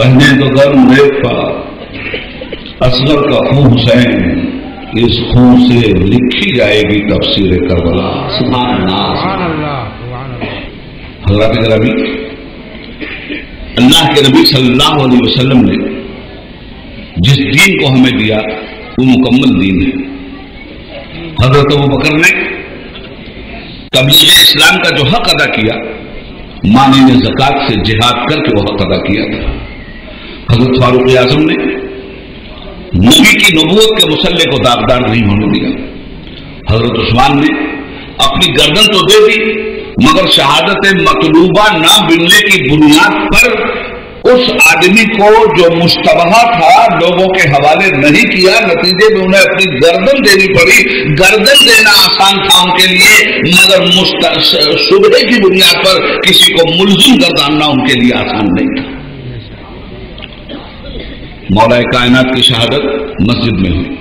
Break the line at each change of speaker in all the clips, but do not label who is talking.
बहने तो गर्म पर असगर का खून हुसैन इस खून से लिखी जाएगी तफसीर करबला। सुभान अल्लाह
सुभान अल्लाह
हज़रत के नबी सल्लल्लाहु अलैहि वसल्लम ने जिस दीन को हमें दिया वो मुकम्मल दीन है। हज़रत अबू बकर ने तबलीग इस्लाम का जो हक अदा किया मानी ने जक़ात से जिहाद करके वो हक अदा किया था। हज़रत फारूक आज़म ने नबी की नबूत के मुसल्ले को दागदार नहीं होने दिया। हज़रत उस्मान ने अपनी गर्दन तो दे दी, मगर शहादत मतलूबा ना मिलने की बुनियाद पर उस आदमी को जो मुश्तबहा था, लोगों के हवाले नहीं किया, नतीजे में उन्हें अपनी गर्दन देनी पड़ी। गर्दन देना आसान था उनके लिए, मगर सुबह की बुनियाद पर किसी को मुलजिम गर्दानना उनके लिए आसान नहीं था। मौलाए कायनात की शहादत मस्जिद में हुई।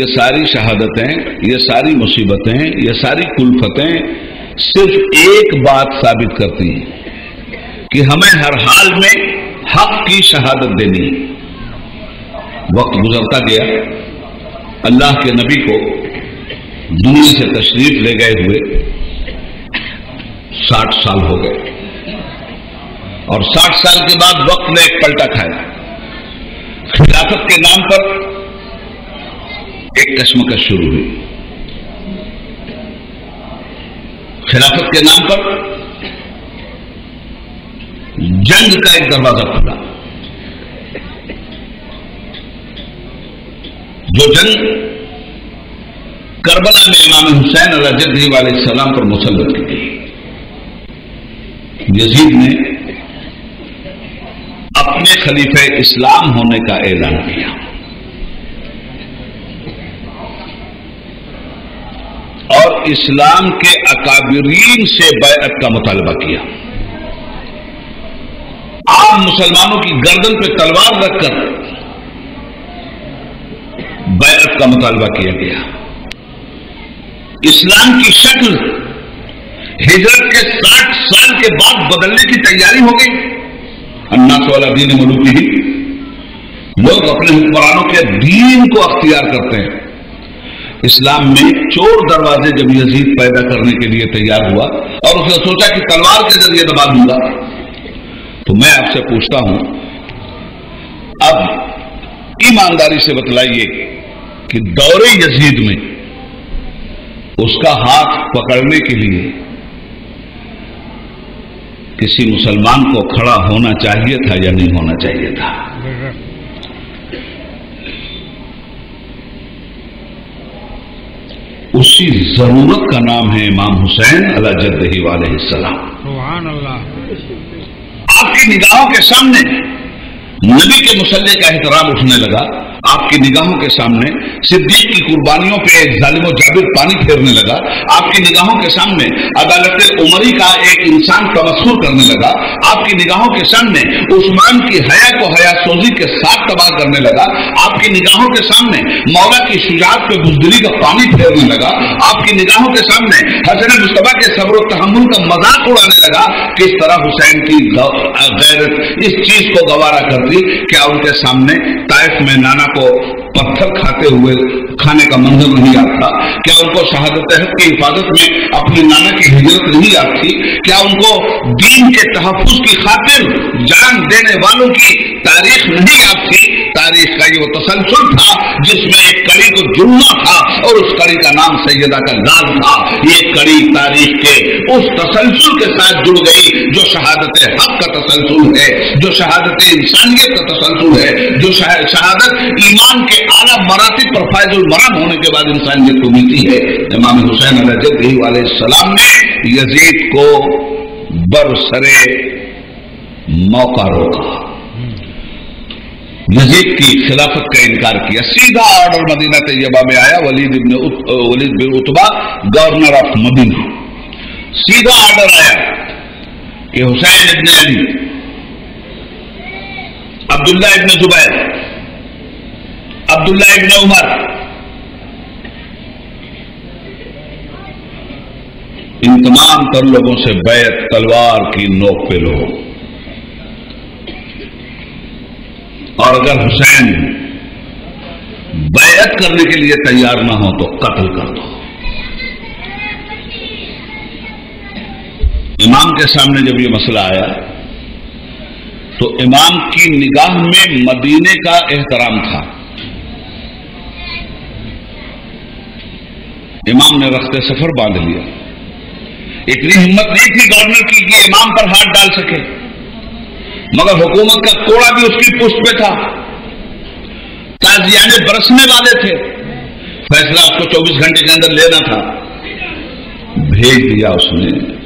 ये सारी शहादतें, ये सारी मुसीबतें, ये सारी कुल्फतें सिर्फ़ एक बात साबित करती हैं कि हमें हर हाल में हक की शहादत देनी है। वक्त गुजरता गया। अल्लाह के नबी को दुनिया से तशरीफ़ ले गए हुए साठ साल हो गए। और साठ साल के बाद वक्त ने एक पलटा खाया। खिलाफत के नाम पर एक कश्मकश शुरू हुई। खिलाफत के नाम पर जंग का एक दरवाज़ा खुला। जो जंग करबला में इमाम हुसैन अलजदी वाले सलाम पर मुसलत की गई। यजीद ने अपने खलीफे इस्लाम होने का ऐलान किया। और इस्लाम के अकाबरीन से बैत का मुतालबा किया। आम मुसलमानों की गर्दन पे तलवार रखकर बैत का मुतालबा किया गया। इस्लाम की शक्ल हिजरत के साठ साल के बाद बदलने की तैयारी हो गई। अन्नास वाला दीन मलूकी ही। लोग अपने हुक्मरानों के दीन को अख्तियार करते हैं। इस्लाम में चोर दरवाजे जब यजीद पैदा करने के लिए तैयार हुआ और उसने सोचा कि तलवार के ज़रिए दबा दूँगा तो मैं आपसे पूछता हूँ, अब ईमानदारी से बतलाइए कि दौरे यजीद में उसका हाथ पकड़ने के लिए किसी मुसलमान को खड़ा होना चाहिए था या नहीं होना चाहिए था। उसी ज़रूरत का नाम है इमाम हुसैन अला जद्दही वाले सलाम। आपकी निगाहों के सामने नबी के मुसल्ले का एहतराम उठने लगा। आपकी निगाहों के सामने सिद्दीक की कुर्बानियों पे जालिमो जाबिर पानी फेरने लगा। आपकी निगाहों के सामने अदालत उमरी का एक इंसान तमस्सूर करने लगा। आपकी निगाहों के सामने उस्मान की हया को हया सोजी के साथ तबाह करने लगा। आपकी निगाहों के सामने मौला की शुजात पे बुजदली का पानी फेरने लगा। आपकी निगाहों के सामने हसन मुस्तबा के सब्र तहमुल का मज़ाक उड़ाने लगा। किस तरह हुसैन की गैरत इस चीज़ को गवारा करती क्या उनके सामने ताइफ में नाना को पत्थर खाते हुए खाने का मंजर नहीं आता। क्या उनको शहादत अहद की हिफाजत में अपने नाना की हिजरत नहीं आती? क्या उनको दीन के तहफुज की खातिर जान देने वालों की तारीख नहीं आती? तारीख का ये वो तसलसल था, जिसमें एक कड़ी को जुड़ना था और उस कड़ी का नाम सैयदा का लाल था। ये कड़ी तारीख के उस तसलसल के साथ जुड़ गई, जो शहादत हक का तसलसल है, जो शहादत इंसानियत का तसलसल है, जो शहादत ईमान के आला मराती पर फायजुल मराम होने के बाद इंसानियत को मिलती है। इमाम हुसैन वाले सलाम ने यजीद को बरसरे मौका रोका। यजीद की खिलाफत का इनकार किया। सीधा ऑर्डर मदीना तैयबा में आया, वलीद इब्न वलीद बिन उतबा, गवर्नर ऑफ़ मदीना। सीधा ऑर्डर आया कि हुसैन इब्न अली, अब्दुल्ला इब्न जुबैर, अब्दुल्ला इब्न उमर, इन तमाम तर लोगों से बैत, तलवार की नोक पे लो और अगर हुसैन बैत करने के लिए तैयार ना हो तो कत्ल कर दो। इमाम के सामने जब यह मसला आया तो इमाम की निगाह में मदीने का एहतराम था। इमाम ने रखते सफ़र बाँध लिया। इतनी हिम्मत नहीं थी गवर्नर की कि इमाम पर हाथ डाल सके। मगर हुकूमत का कोड़ा भी उसकी पुष्ट पे था। ताजियाने बरसने वाले थे। फैसला उसको 24 घंटे के अंदर लेना था। भेज दिया उसने।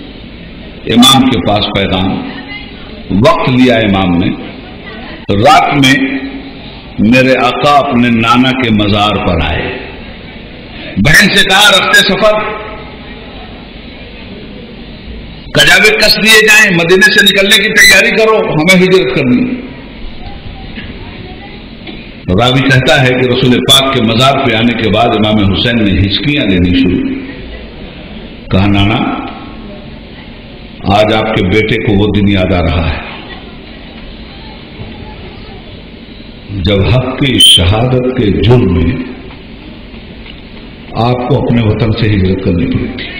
इमाम के पास पैगाम। वक्त लिया इमाम ने। रात में मेरे आका अपने नाना के मजार पर आए। बहन से कहा, रखते सफ़र। कजावे कस दिए जाए, मदीने से निकलने की तैयारी करो, हमें हिजरत करनी रावी कहता है कि रसूल पाक के मजार पे आने के बाद इमाम हुसैन ने हिचकियाँ लेनी शुरू कहा, नाना, आज आपके बेटे को वो दिन याद आ रहा है, जब हक की शहादत के जुर्म में आपको अपने वतन से हिजरत करनी पड़ी थी।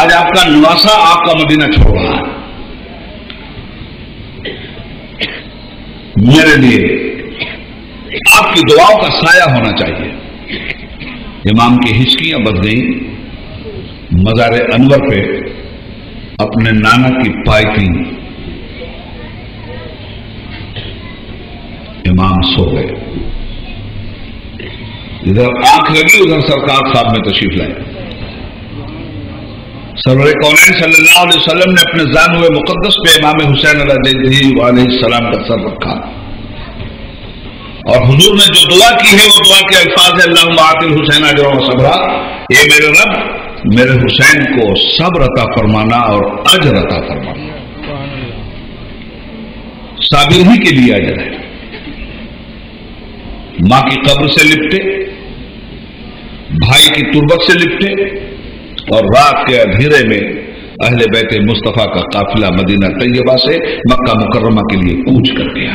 आज आपका नवासा आपका मदीना छोड़ रहा है। मेरे लिए आपकी दुआओं का साया होना चाहिए। इमाम की हिचकियाँ बच गई, मजार अनवर पे अपने नाना की पायकी इमाम सो गए। इधर आँख लगी, उधर सरकार साहब में तशरीफ़ लाए सरवर कौन सल्लल्लाहु अलैहि वसल्लम ने अपने जान हुए मुकदस पे इमाम हुसैन सलाम का सर रखा। और हुजूर ने जो दुआ की है, वो दुआ के अल्फाज है अल्लाह हुसैन अजर सबरा। ये मेरे रब, मेरे हुसैन को सब्र अता फरमाना और अजर अता फरमाना। साबिर ही के लिए अजर है। माँ की कब्र से लिपटे, भाई की तुरबत से लिपटे और रात के अंधेरे में अहले बैत मुस्तफ़ा का काफिला मदीना तैयबा से मक्का मुकर्रमा के लिए कूच कर गया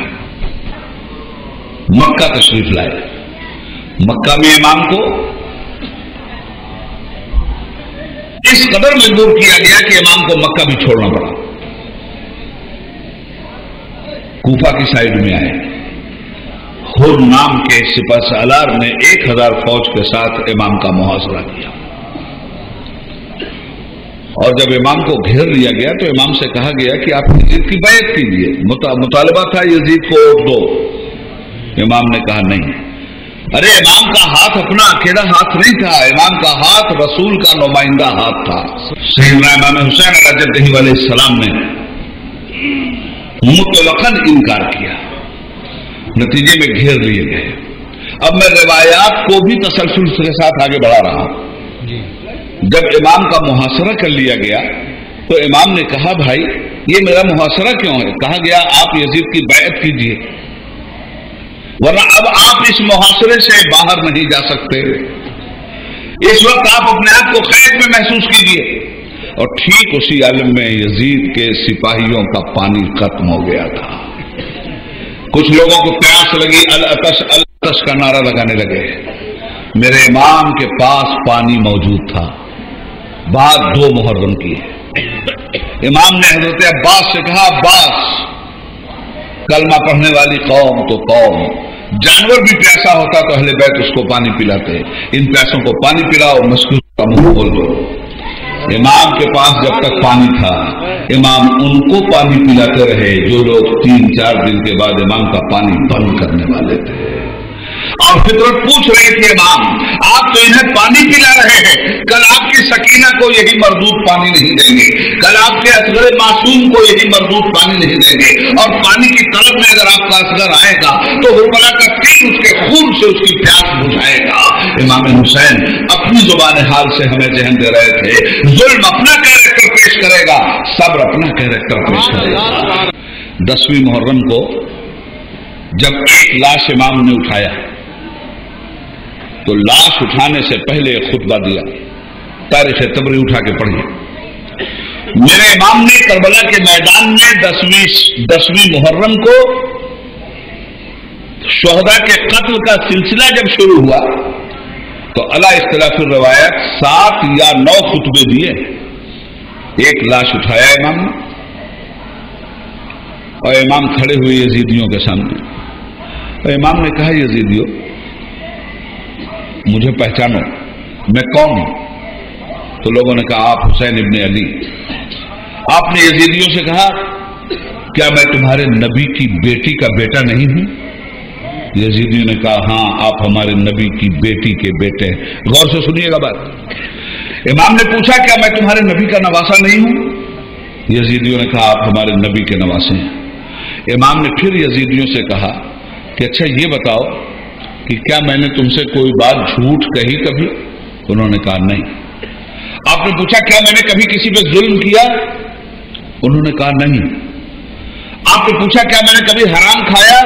मक्का तशरीफ़ लाए। मक्का में इमाम को इस कदर मजबूर किया गया कि इमाम को मक्का भी छोड़ना पड़ा। कूफा की साइड में आए। खुद नाम के सिपा सालार ने एक हज़ार फौज के साथ इमाम का मुहासरा किया। और जब इमाम को घेर लिया गया तो इमाम से कहा गया कि आप यजीद की बैत कीजिए मुता, मुतालबा था यजीद को वोट दो। इमाम ने कहा नहीं। अरे इमाम का हाथ अपना अकेला हाथ नहीं था। इमाम का हाथ रसूल का नुमाइंदा हाथ था। सही इमाम हुसैन रजत वाले सलाम ने मुतलकन इनकार किया। नतीजे में घेर लिए गए। अब मैं रिवायात को भी तसलसल के साथ आगे बढ़ा रहा हूँ। जब इमाम का मुहासरा कर लिया गया तो इमाम ने कहा, भाई, ये मेरा मुहासरा क्यों है? कहा गया, आप यजीद की बैत कीजिए। वरना अब आप इस मुहासरे से बाहर नहीं जा सकते। इस वक्त आप अपने आप को कैद में महसूस कीजिए। और ठीक उसी आलम में यजीद के सिपाहियों का पानी खत्म हो गया था। कुछ लोगों को प्यास लगी, अल अतश अल अतश का नारा लगाने लगे। मेरे इमाम के पास पानी मौजूद था। बात दो मुहर्रम की है। इमाम ने हज़रत अब्बास से कहा, अब्बास, कलमा पढ़ने वाली कौम तो कौम। जानवर भी प्यासा होता तो अहले बैत उसको पानी पिलाते। इन प्यासों को पानी पिलाओ, मस्कूर का मुँह खोल दो। इमाम के पास जब तक पानी था, इमाम उनको पानी पिलाते रहे, जो लोग तीन चार दिन के बाद इमाम का पानी बंद करने वाले थे। और फितरत पूछ रही थी इमाम आप तो इन्हें पानी पिला रहे हैं। कल आपकी सकीना को यही मरदूत पानी नहीं देंगे। कल आपके असगर मासूम को यही मरदूत पानी नहीं देंगे। और पानी की तलब में अगर आपका असगर आएगा तो हुरबला का तीन उसके खून से उसकी प्यास बुझाएगा। इमाम हुसैन अपनी ज़ुबान हाल से हमें जहन दे रहे थे। जुल्म अपना कैरेक्टर पेश करेगा, सब्र अपना कैरेक्टर पेश करेगा। दसवीं मुहर्रम को जब एक लाश इमाम ने उठाया तो लाश उठाने से पहले खुतबा दिया। तारीख तबरी उठा के पढ़िए। मेरे इमाम ने करबला के मैदान में दसवीं दसवीं मुहर्रम को शोहदा के कत्ल का सिलसिला जब शुरू हुआ तो अला इख्तलाफ रवायत सात या नौ खुतबे दिए। एक लाश उठाया इमाम ने और इमाम खड़े हुए यजीदियों के सामने। और इमाम ने कहा, यजीदियों मुझे पहचानो। मैं कौन हूँ? तो लोगों ने कहा, आप हुसैन इब्ने अली। आपने यजीदियों से कहा, क्या मैं तुम्हारे नबी की बेटी का बेटा नहीं हूँ? यजीदियों ने कहा, हाँ, आप हमारे नबी की बेटी के बेटे हैं। गौर से सुनिएगा बात। इमाम ने पूछा, क्या मैं तुम्हारे नबी का नवासा नहीं हूँ? यजीदियों ने कहा, आप हमारे नबी के नवासे हैं। इमाम ने फिर यजीदियों से कहा कि अच्छा ये बताओ कि क्या मैंने तुमसे कोई बात झूठ कही कभी? उन्होंने कहा, नहीं. आपने पूछा, क्या मैंने कभी किसी पे जुल्म किया? उन्होंने कहा, नहीं. आपने पूछा, क्या मैंने कभी हराम खाया?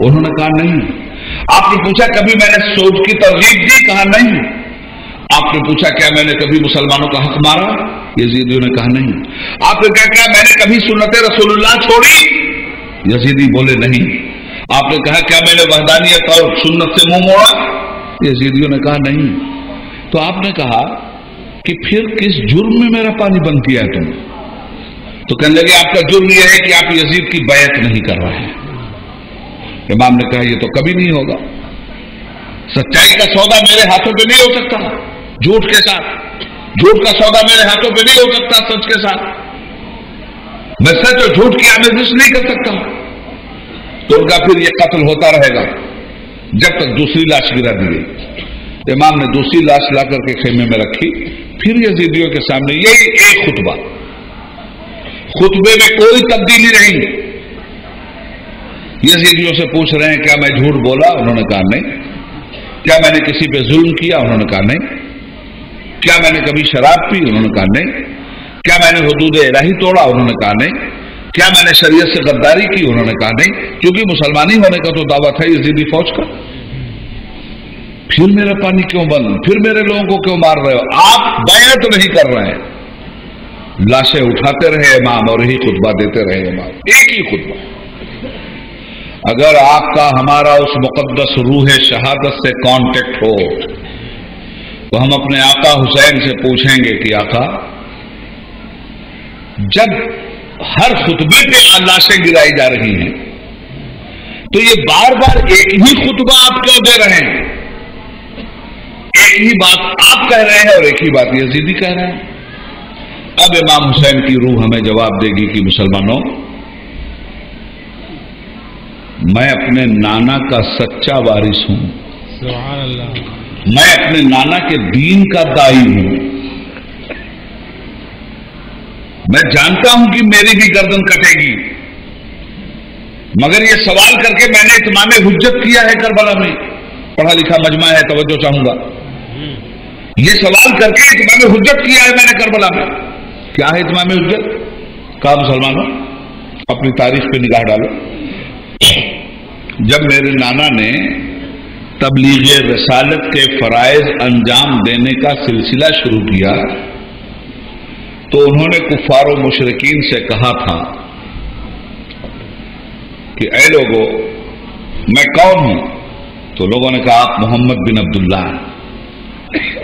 उन्होंने कहा, नहीं. आपने पूछा, कभी मैंने सोच की तरगीब दी? कहा, नहीं. आपने पूछा, क्या मैंने कभी मुसलमानों का हक मारा? यजीदियों ने कहा, नहीं. आपने कहा, क्या मैंने कभी सुनत रसूलुल्लाह छोड़ी? यजीदी बोले, नहीं. आपने कहा, क्या मैंने वहदानियत और सुन्नत से मुँह मोड़ा? यजीदियों ने कहा, नहीं। तो आपने कहा कि फिर किस जुर्म में मेरा पानी बंद किया है तुमने? तो कहने लगे, आपका जुर्म यह है कि आप यजीद की बैत नहीं कर रहे हैं। इमाम ने कहा यह तो कभी नहीं होगा। सच्चाई का सौदा मेरे हाथों पे नहीं हो सकता। झूठ के साथ। झूठ का सौदा मेरे हाथों पे नहीं हो सकता सच के साथ। मैं सच और झूठ की आमेजिश नहीं कर सकता। तो उनका फिर यह कत्ल होता रहेगा, जब तक दूसरी लाश गिरा दी गई। इमाम ने दूसरी लाश लाकर के खेमे में रखी, फिर यजीदियों के सामने, यही एक खुतबा। खुतबे में कोई तब्दीली नहीं। यजीदियों से पूछ रहे हैं, क्या मैं झूठ बोला? उन्होंने कहा, नहीं। क्या मैंने किसी पे जुल्म किया? उन्होंने कहा, नहीं। क्या मैंने कभी शराब पी? उन्होंने कहा, नहीं। क्या मैंने हदूद इलाही तोड़ा? उन्होंने कहा, नहीं। क्या मैंने शरीयत से गद्दारी की? उन्होंने कहा, नहीं, क्योंकि मुसलमानी होने का तो दावा था यजीदी फौज का। फिर मेरा पानी क्यों बंद? फिर मेरे लोगों को क्यों मार रहे हो? आप बैत नहीं कर रहे हैं। लाशें उठाते रहे इमाम और ही खुतबा देते रहे इमाम। एक ही खुतबा। अगर आपका, हमारा उस मुकद्दस रूह शहादत से कांटेक्ट हो तो हम अपने आका हुसैन से पूछेंगे कि, आका, जब हर खुतबे पे लाशें गिराई जा रही हैं। तो ये बार बार एक ही खुतबा आप क्यों दे रहे हैं। एक ही बात आप कह रहे हैं और एक ही बात यजीदी कह रहे हैं। अब इमाम हुसैन की रूह हमें जवाब देगी कि मुसलमानों मैं अपने नाना का सच्चा वारिस हूँ। मैं अपने नाना के दीन का दाई हूँ। मैं जानता हूँ कि मेरी भी गर्दन कटेगी। मगर यह सवाल करके मैंने इतमाम हुज्जत किया है करबला में। पढ़ा लिखा मजमा है, तवज्जो चाहूँगा। यह सवाल करके इतमाम हुज्जत किया है मैंने करबला में। क्या है इतमाम हुज्जत? कहा, मुसलमानों, अपनी तारीफ़ पे निगाह डालो। जब मेरे नाना ने तबलीग रसालत के फ़राइज अंजाम देने का सिलसिला शुरू किया तो उन्होंने कुफार मुशरकिन से कहा था कि, ऐ लोगों, मैं कौन हूँ? तो लोगों ने कहा, आप मोहम्मद बिन अब्दुल्ला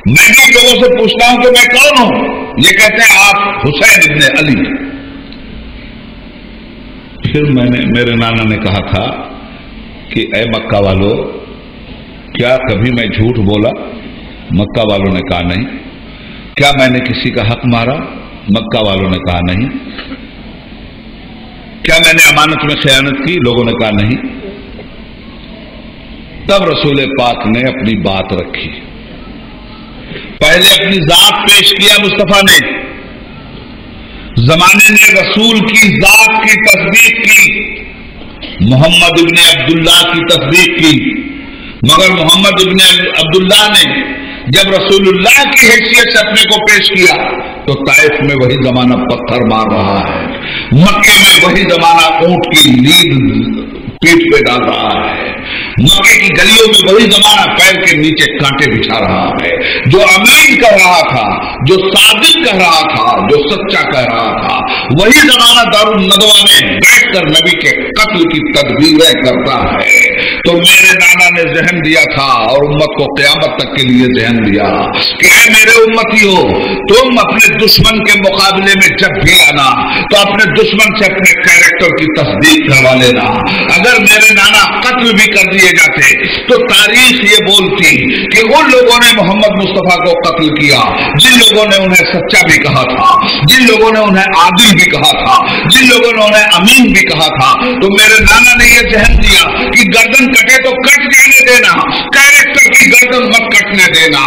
मैं भी लोगों से पूछता हूँ कि मैं कौन हूँ? ये कहते हैं, आप हुसैन इब्ने अली फिर मैंने, मेरे नाना ने कहा था कि ए मक्का वालों, क्या कभी मैं झूठ बोला? मक्का वालों ने कहा, नहीं। क्या मैंने किसी का हक मारा? मक्का वालों ने कहा, नहीं। क्या मैंने अमानत में खयानत की? लोगों ने कहा, नहीं। तब रसूल पाक ने अपनी बात रखी। पहले अपनी जात पेश किया मुस्तफ़ा ने। जमाने ने रसूल की जात की तस्दीक की। मोहम्मद इबन अब्दुल्ला की तस्दीक की। मगर मोहम्मद इबन अब्दुल्ला ने जब रसूलुल्लाह की हैसियत से अपने को पेश किया तो ताइफ में वही जमाना पत्थर मार रहा है। मक्के में वही जमाना ऊँट की लीद पीठ पे डाल रहा है। मक्के की गलियों में वही जमाना पैर के नीचे कांटे बिछा रहा है, जो अमीन कह रहा था, जो सादिक कह रहा था, जो सच्चा कह रहा था। वही जमाना दारुल नदवा में बैठकर नबी के कत्ल की तदबीरें करता है। तो मेरे नाना ने जहन दिया था और उम्मत को क्यामत तक के लिए जहन दिया कि मेरे उम्मती हो तुम अपने दुश्मन के मुकाबले में जब भी आना तो अपने दुश्मन से अपने कैरेक्टर की तस्दीक करवा लेना। अगर मेरे नाना कत्ल भी कर दिए जाते। तो तारीख ये बोलती कि उन लोगों ने मोहम्मद मुस्तफ़ा को कत्ल किया, जिन लोगों ने उन्हें सच्चा भी कहा था, जिन लोगों ने उन्हें आदिल भी कहा था, जिन लोगों ने उन्हें अमीन भी कहा था। तो मेरे नाना ने यह जहन दिया कि गर्दन कटे तो कट जाने देना। कैरेक्टर की गर्दन मत कटने देना।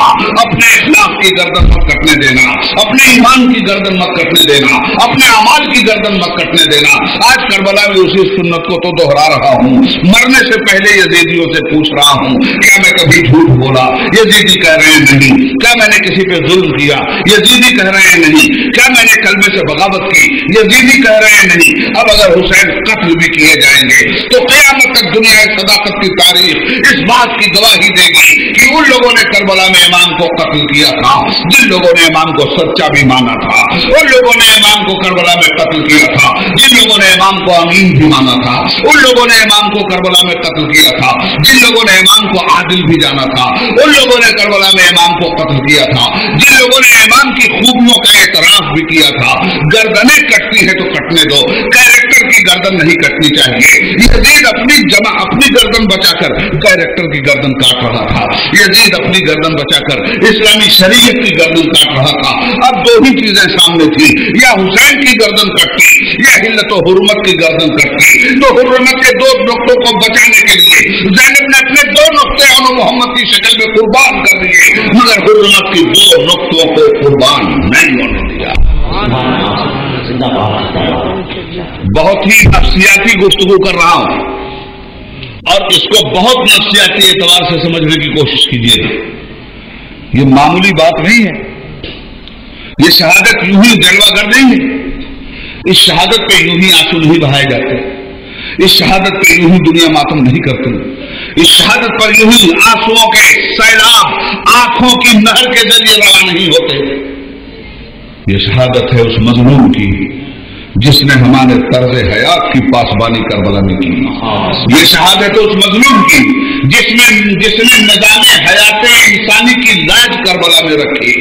अपने इखलाक की गर्दन मत कटने देना। अपने ईमान की गर्दन मत कटने देना। अपने अमाल की गर्दन मत कटने देना। आज करबला में उसी सुन्नत को तो दोहरा रहा हूँ। मरने से पहले यजीदियों से पूछ रहा हूँ, क्या मैं कभी झूठ बोला? यजीदी कह रहे हैं नहीं। क्या मैंने किसी पे जुल्म किया? यजीदी कह रहे हैं नहीं। क्या मैंने कलमे से बगावत की? यजीदी कह रहे हैं नहीं। अब अगर हुसैन कत्ल भी किए जाएँगे तो कयामत तक दुनिया सदाकत की तारीख इस बात की गवाही देगी कि उन लोगों ने करबला में इमाम को कत्ल किया था, जिन लोगों ने इमाम को सच्चा भी माना था, उन लोगों ने इमाम को करबला में कत्ल किया था, जिन लोगों ने इमाम को अमीन भी माना था, उन लोगों ने इमाम को करबला में कत्ल किया था, जिन लोगों ने इमाम को आदिल भी जाना था, उन लोगों ने करबला में इमाम को कत्ल किया था, जिन लोगों ने इमाम की खूबियों का एतराफ भी किया था। गर्दनें कटती है तो कटने दो, कैरेक्टर की गर्दन नहीं कटनी चाहिए। यजीद अपनी जमा, अपनी गर्दन बचाकर कैरेक्टर की गर्दन काट रहा था। यजीद अपनी गर्दन बचाकर इस्लामी शरीयत की गर्दन काट रहा था। अब दो ही चीज़ें सामने थी। या हुसैन की गर्दन कटती या हिल्लत हुरमत की गर्दन कटती। तो हुरमत के दो नुकतों को बचाने के लिए जैनब ने अपने दो नुकते अनु मोहम्मद की शक्ल में कुर्बान कर दिए। मगर हुरमत की दो नुकतों को कुर्बान नहीं होने दिया बहुत ही नफसियाती गुफ्तगु कर रहा हूँ। और इसको बहुत नफ्सियाती एतवार से समझने की कोशिश कीजिए। ये मामूली बात नहीं है। ये शहादत यूँ ही जलवा कर देंगे। इस शहादत पे यूँ ही आँसू नहीं बहाए जाते। इस शहादत पे यूँ ही दुनिया मातम नहीं करती। इस शहादत पर यूँ ही आंसुओं के सैलाब, आँखों की नहर के ज़रिए रवा नहीं होते। ये शहादत है उस मजलूम की। जिसने हमारे तर्ज हयात की पासबानी करबला में की। ये शहादत उस मजलूम की जिसमें जिसने निज़ाम हयात इंसानी की लाज करबला में रखी।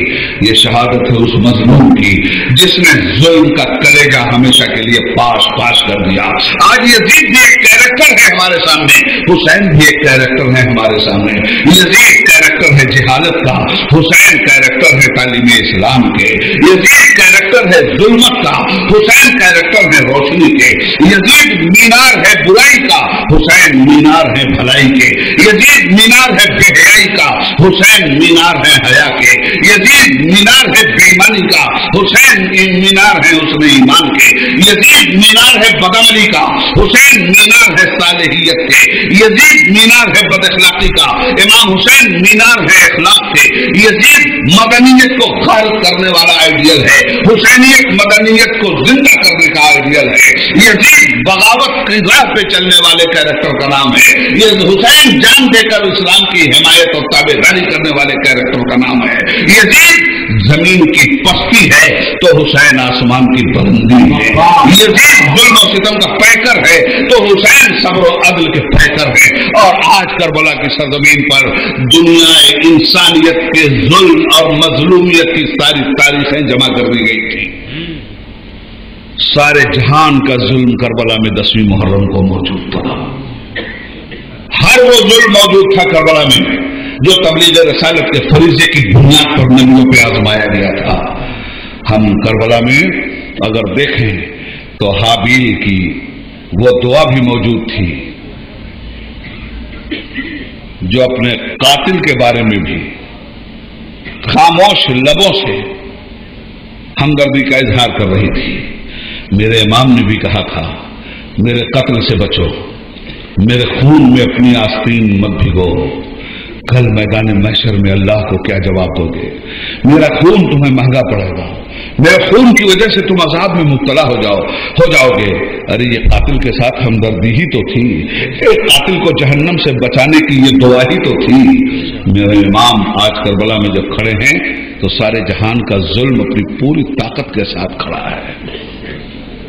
ये शहादत है उस मजलूम की जिसने जुल्म का कलेजा हमेशा के लिए पास पास कर दिया। आज यजीद भी एक कैरेक्टर है हमारे सामने। हुसैन भी एक कैरेक्टर है हमारे सामने। यजीद कैरेक्टर है जिहालत का। हुसैन कैरेक्टर है तालीम इस्लाम के। यजीद कैरेक्टर है जुल्मत का। हुसैन कैरेक्टर है रोशनी के यजीद मीनार है बुराई का हुसैन मीनार है भलाई के यजीद मीनार है बेहयाई का हुसैन मीनार है हया के यजीद मीनार है बेईमानी का हुसैन मीनार है उसमें ईमान के यजीद मीनार है बदमली का हुसैन मीनार है सालहियत के यजीद मीनार है बदखलाकी का इमाम हुसैन मीनार है अखलाक के यजीद मदनीयत को खारिज करने वाला आइडियल है हुसैनियत मदनीयत को ज़िंदा करने का आइडियल है। यजीद बगावत की राह पे चलने वाले कैरेक्टर का नाम है। ये हुसैन जान देकर इस्लाम की हिमायत और ताबेदारी करने वाले कैरेक्टर का नाम है। यजीद ज़मीन की पस्ती है तो हुसैन आसमान की बुलंदी है। यजीद जुल्म सितम का पैकर है तो हुसैन सब्र अदल के पैकर है। और आज करबला की सरजमीन पर दुनिया इंसानियत के जुल्म और मजलूमियत की सारी तारीखें जमा कर दी गई थी। सारे जहान का जुल्म करबला में दसवीं मुहर्रम को मौजूद था। हर वो जुल्म मौजूद था करबला में, जो तबलीग रसालत के फरीजे की बुनियाद पर नबियों पर आजमाया गया था। हम करबला में अगर देखें तो हाबील की वो दुआ भी मौजूद थी, जो अपने कातिल के बारे में भी खामोश लबों से हमदर्दी का इजहार कर रही थी। मेरे इमाम ने भी कहा था, मेरे कत्ल से बचो, मेरे खून में अपनी आस्तीन मत भिगो। कल मैदान मैशर में अल्लाह को क्या जवाब दोगे? मेरा खून तुम्हें महँगा पड़ेगा। मेरे खून की वजह से तुम अजाब में मुबतला हो जाओ, हो जाओगे। अरे, ये कातिल के साथ हमदर्दी ही तो थी। एक कातिल को जहन्नम से बचाने की ये दुआ ही तो थी। मेरे इमाम आज करबला में जब खड़े हैं तो सारे जहान का जुल्म अपनी पूरी ताकत के साथ खड़ा है।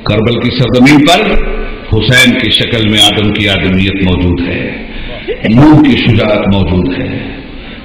करबल की सरजमीन पर हुसैन की शक्ल में आदम की आदमियत मौजूद है, नूह की शुजात मौजूद है,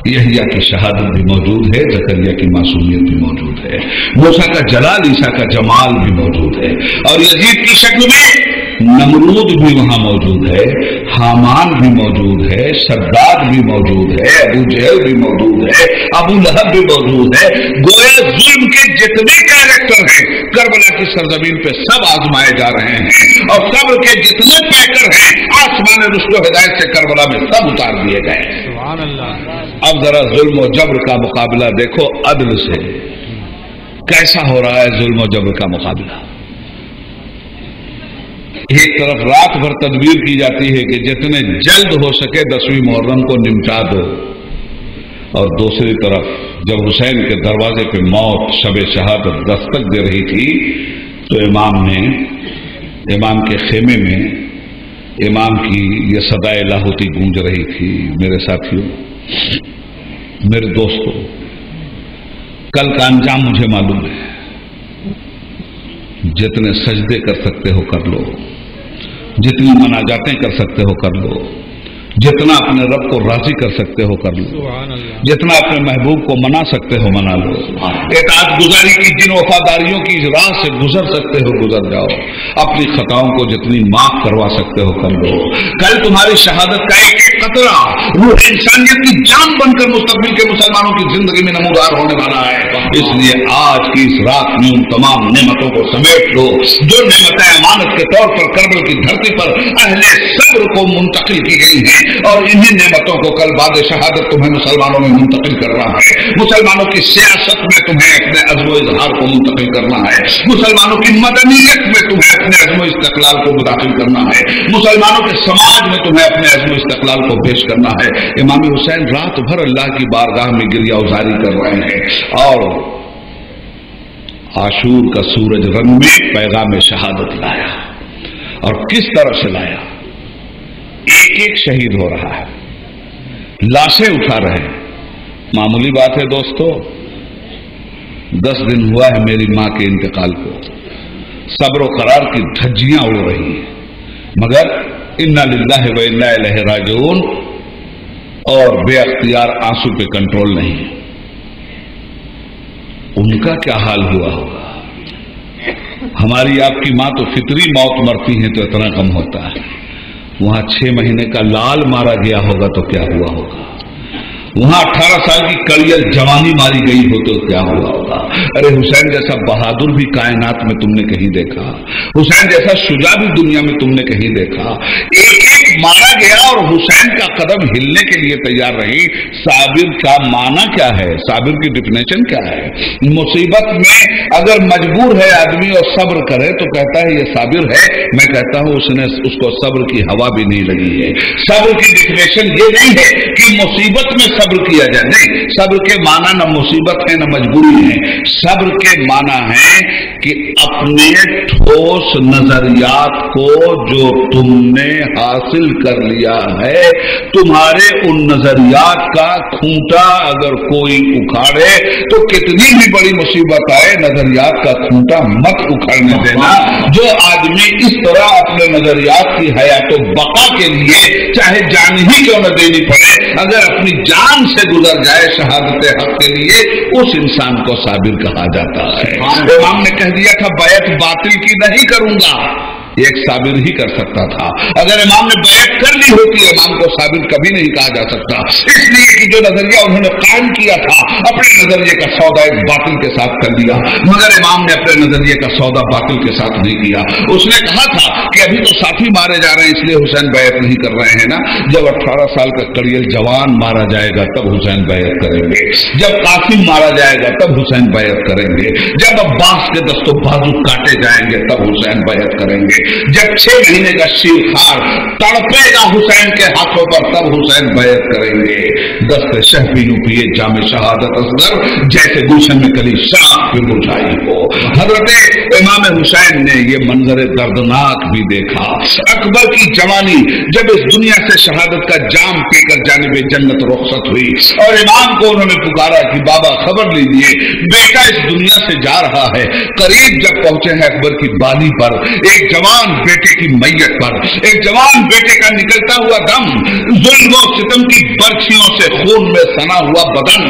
यहिया की शहादत भी मौजूद है, जकरिया की मासूमियत भी मौजूद है, मूसा का जलाल, ईसा का जमाल भी मौजूद है और यजीद की शक्ल में नमरूद भी वहाँ मौजूद है हामान भी मौजूद है शद्दाद भी मौजूद है अबू जहल भी मौजूद है अबू लहब भी मौजूद है। गोया जुल्म के जितने कैरेक्टर हैं करबला की सरजमीन पे सब आजमाए जा रहे हैं। और सब्र के जितने पैकर हैं आसमान रुश्तो हिदायत से करबला में सब उतार दिए गए। अब जरा जुल्म और जब्र का मुकाबला देखो अदल से। कैसा हो रहा है जुल्म और जब्र का मुकाबला? एक तरफ़ रात भर तदबीर की जाती है कि जितने जल्द हो सके दसवीं मुहर्रम को निमटा दो। और दूसरी तरफ़, जब हुसैन के दरवाजे पे मौत शब शहादत दस्तक दे रही थी तो इमाम ने, इमाम के खेमे में, इमाम की ये सदाए लाहौती गूंज रही थी, मेरे साथियों, मेरे दोस्तों, कल का अंजाम मुझे मालूम है। जितने सजदे कर सकते हो कर लो। जितनी मना जाते कर सकते हो कर लो। जितना अपने रब को राज़ी कर सकते हो कर लो। जितना अपने महबूब को मना सकते हो मना लो। एकात गुजारी की जिन वफादारियों की इस राह से गुजर सकते हो गुजर जाओ। अपनी खताओं को जितनी माफ़ करवा सकते हो कर लो। कल तुम्हारी शहादत का एक एक कतरा रूह इंसानियत की जान बनकर मुस्तकबिल के मुसलमानों की ज़िंदगी में नमूदार होने वाला है। इसलिए आज की इस रात में उन तमाम नेमतों को समेट लो। जो नेमतें अमानत के तौर पर करबल की धरती पर अहले सब्र को मुंतकिल की गई हैं। और इन्हीं नेमतों को कल बाद शहादत तुम्हें मुसलमानों में मुंतकिल करना है। मुसलमानों की सियासत में तुम्हें अपने अजमो इजहार को मुंतकिल करना है। मुसलमानों की मदनीयत में तुम्हें अपने अजमो इस्तकलाल को दाखिल करना है। मुसलमानों के समाज में तुम्हें अपने अजमो इस्तकलाल को पेश करना है। इमाम हुसैन रात भर अल्लाह की बारगाह में गिरिया उजारी कर रहे हैं। और आशूर का सूरज रंग में पैगाम शहादत लाया। और किस तरह से लाया? एक एक शहीद हो रहा है। लाशें उठा रहे हैं। मामूली बात है दोस्तों, दस दिन हुआ है मेरी माँ के इंतकाल को। सब्र करार की धज्जियाँ उड़ रही हैं। मगर इन्ना लिल्लाह व इन्ना इलैहि राजिऊन और बेअख्तियार आँसू पे कंट्रोल नहीं है। उनका क्या हाल हुआ होगा? हमारी आपकी माँ तो फितरी मौत मरती है तो इतना कम होता है। वहाँ छह महीने का लाल मारा गया होगा तो क्या हुआ होगा? वहाँ अठारह साल की कड़ियल जवानी मारी गई हो तो क्या हुआ होगा? अरे हुसैन जैसा बहादुर भी कायनात में तुमने कहीं देखा। हुसैन जैसा शुजा भी दुनिया में तुमने कहीं देखा। एक एक मारा गया और हुसैन का कदम हिलने के लिए तैयार रही। साबिर का माना क्या है? साबिर की डिफिनेशन क्या है? मुसीबत में अगर मजबूर है आदमी और सब्र करे तो कहता है, ये साबिर है। मैं कहता हूँ, उसने उसको सब्र की हवा भी नहीं लगी है। सब्र की डिफिनेशन ये नहीं है कि मुसीबत में सब्र किया जाए। नहीं, सब्र के माना न मुसीबत है, न मजबूरी है। सब्र के माना है कि अपने ठोस नजरियात को जो तुमने हासिल कर लिया है। तुम्हारे उन नजरियात का खूंटा अगर कोई उखाड़े तो कितनी भी बड़ी मुसीबत आए नजरियात का खूंटा मत उखाड़ने देना। जो आदमी इस तरह अपने नजरियात की हयात बका के लिए चाहे जान ही क्यों न देनी पड़े अगर अपनी जान से गुजर जाए शहादत हक के लिए उस इंसान को साबिर कहा जाता है। इमाम ने कह दिया था बैत बातिल की नहीं करूँगा। एक साबिर ही कर सकता था। अगर इमाम ने बैत कर ली होती, इमाम को साबिर कभी नहीं कहा जा सकता। इसलिए कि जो नज़रिया उन्होंने कायम किया था, अपने नज़रिए का सौदा एक बातिल के साथ कर दिया मगर इमाम ने अपने नज़रिए का सौदा बातिल के साथ नहीं किया। उसने कहा था कि अभी तो साथी मारे जा रहे हैं, इसलिए हुसैन बैत नहीं कर रहे हैं ना? जब अठारह साल का कड़ियल जवान मारा जाएगा, तब हुसैन बैत करेंगे। जब कासिम मारा जाएगा, तब हुसैन बैत करेंगे। जब अब्बास के दस्तों बाजू काटे जाएँगे, तब हुसैन बैत करेंगे। जब छह महीने का शीर खार तड़पेगा हुसैन के हाथों पर, तब हुसैन बैत करेंगे। दस्त शह पीनू पिए जाम शहादत असगर, जैसे गुलशन में कली पे बुझाई हो। हज़रत इमाम हुसैन ने यह मंजर दर्दनाक भी देखा। अकबर की जवानी, जब इस दुनिया से शहादत का जाम पीकर जाने में जन्नत रुखसत हुई, और इमाम को उन्होंने पुकारा कि, बाबा, खबर लीजिए, बेटा इस दुनिया से जा रहा है। करीब जब पहुँचे हैं अकबर की बाली पर, एक जवान बेटे की मैयत पर। एक जवान बेटे का निकलता हुआ दम जुल्म सितम की बर्छियों से खून में सना हुआ बदन।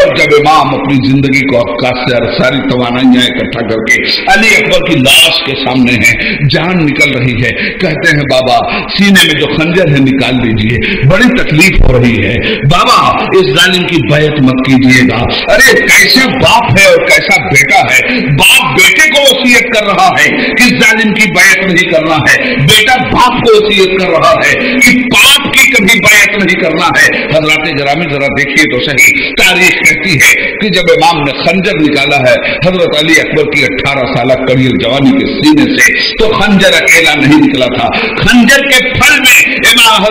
और जब इमाम अपनी ज़िंदगी को अक्का से सारी तवानाइयाँ इकट्ठा करके अली अकबर की लाश के सामने है, जान निकल रही है, कहते हैं, बाबा, सीने में जो खंजर है निकाल लीजिए, बड़ी तकलीफ़ हो रही है। बाबा, इस जालिम की बैत मत कीजिएगा। अरे, कैसा बाप है और कैसा बेटा है? बाप बेटे को वसीयत कर रहा है कि जालिम की बैत नहीं करना है। बेटा बाप को वसीयत कर रहा है कि बाप की कभी बैत नहीं करना है। हज़रत जरामी जरा देखिए तो सही। तारीख कहती है कि जब इमाम ने खंजर निकाला है, हज़रत अली अकबर की 18 साल कड़ियल जवानी के सीने से तो खंजर अकेला नहीं निकला था। खंजर के फल में इमाम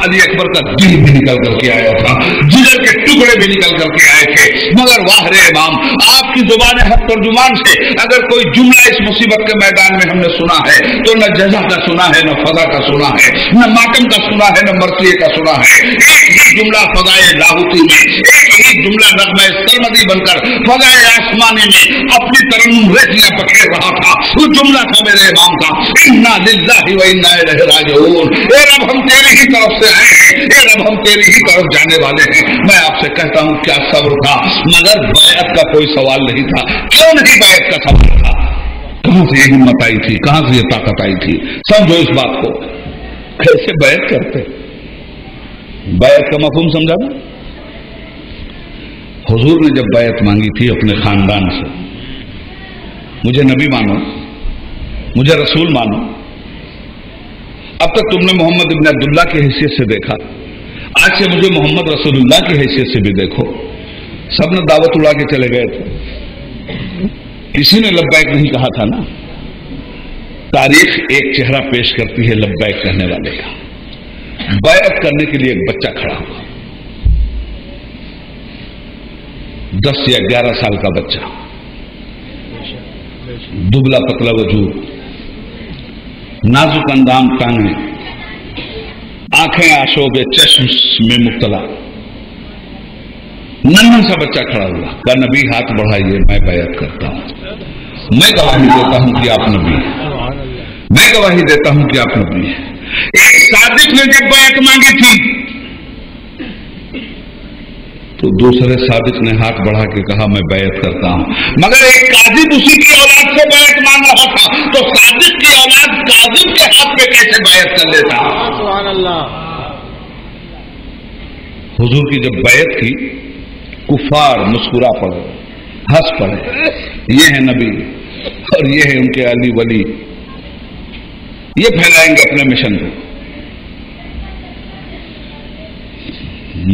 अली अकबर का दिल भी निकल करके आया था, जिगर के टुकड़े भी निकल करके आए थे। मगर वाह रे इमाम, आपकी ज़ुबान हक तर्जुमान से। अगर कोई जुमला इस मुसीबत के मैदान में हमने सुना है तो न जजा का सुना है, न फजा का सुना है, न मातम का सुना है, न मरसिए का सुना है। एक ही जुमला फजाए लाहौती में, एक ही जुमला नगमे सरमदी बनकर फजाए आसमानी में अपनी तरन्नुम रेतियाँ पखेर रहा था। वो जुमला था मेरे इमाम का। इन्ना लिल्लाहि व इन्ना इलैहि राजिऊन। ए रब, हम तेरी ही तरफ़ से आए हैं। ए रब हम तेरी ही तरफ़ जाने वाले हैं। मैं आपसे कहता हूँ, क्या सब्र था? मगर बैत का कोई सवाल नहीं था। क्यों नहीं बैत का सवाल था? कहाँ से ये हिम्मत आई थी? कहाँ से ये ताकत आई थी? समझो इस बात को। कैसे बैत करते? बैत का मफहूम समझा ना? हुजूर ने जब बैत मांगी थी अपने खानदान से, मुझे नबी मानो, मुझे रसूल मानो अब तक तुमने मोहम्मद इब्न अब्दुल्ला की हैसियत से देखा। आज से मुझे मोहम्मद रसूलुल्लाह की हैसियत से भी देखो। सबने दावत उड़ा के चले गए थे। किसी ने लब्बैक नहीं कहा था ना? तारीख एक चेहरा पेश करती है लब्बैक कहने वाले का। बैत करने के लिए एक बच्चा खड़ा हुआ। दस या ग्यारह साल का बच्चा। दुबला पतला वजूद। नाजुक अंदाम टांगे आँखें आशोबे चश्म में मुबतला। नन्हा सा बच्चा खड़ा हुआ। का नबी, हाथ बढ़ाइए, मैं बैत करता हूँ। मैं गवाही देता हूँ कि आप नबी हैं। मैं गवाही देता हूँ कि आप नबी हैं। एक सादिक ने जब बैत मांगी थी। तो दूसरे सादिक ने हाथ बढ़ा के कहा मैं बैत करता हूँ। मगर एक काजिब उसी की औलाद से बैत मांग रहा था। तो सादिक की औलाद काजिब के हाथ पे कैसे बैत कर लेता? हुजूर की जब बैत की कुफार मुस्कुरा पड़े हंस पड़े। ये है नबी और ये है उनके अली वली। ये फैलाएँगे अपने मिशन को।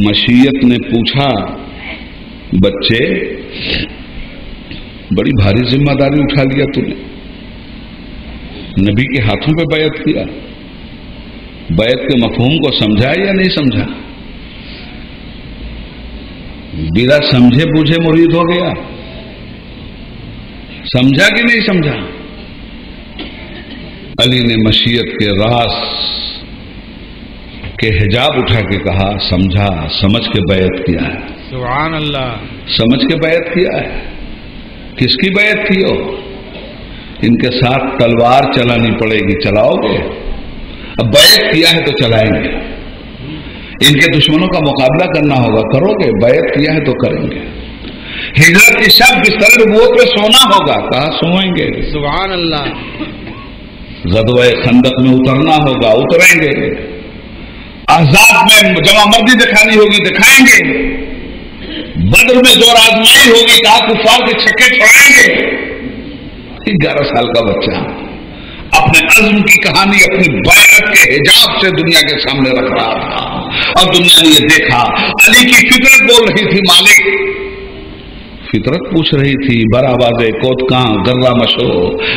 मशीयत ने पूछा, बच्चे, बड़ी भारी ज़िम्मेदारी उठा लिया तूने। नबी के हाथों पे बैत किया। बैत के मफहूम को समझा या नहीं समझा? बिना समझे बूझे मुरीद हो गया। समझा कि नहीं समझा? अली ने मशीयत के रास के हिजाब उठा के कहा समझा समझ के बैत किया है।
अल्लाह
समझ के बैत किया है। किसकी बैत की हो? इनके साथ तलवार चलानी पड़ेगी चलाओगे? अब बैत किया है तो चलाएँगे। इनके दुश्मनों का मुकाबला करना होगा करोगे? बैत किया है तो करेंगे। हिजरत की सब बिस्तर नबूवत पे सोना होगा? कहा सोएँगे।
सुभान अल्लाह
जदवे खंदक में उतरना होगा उतरेंगे। आज़ाद में जमा मर्ज़ी दिखानी होगी, दिखाएँगे। बद्र में ज़ोर आजमाई होगी कहा कुफार के छक्के छोड़ाएँगे ग्यारह साल का बच्चा। अपने अज्म की कहानी अपनी बैरत के हिजाब से दुनिया के सामने रख रहा था। और दुनिया ने यह देखा, अली की फितरत बोल रही थी, मालिक। फितरत पूछ रही थी बराबाजे कोत कहाँ गर्रा मशो।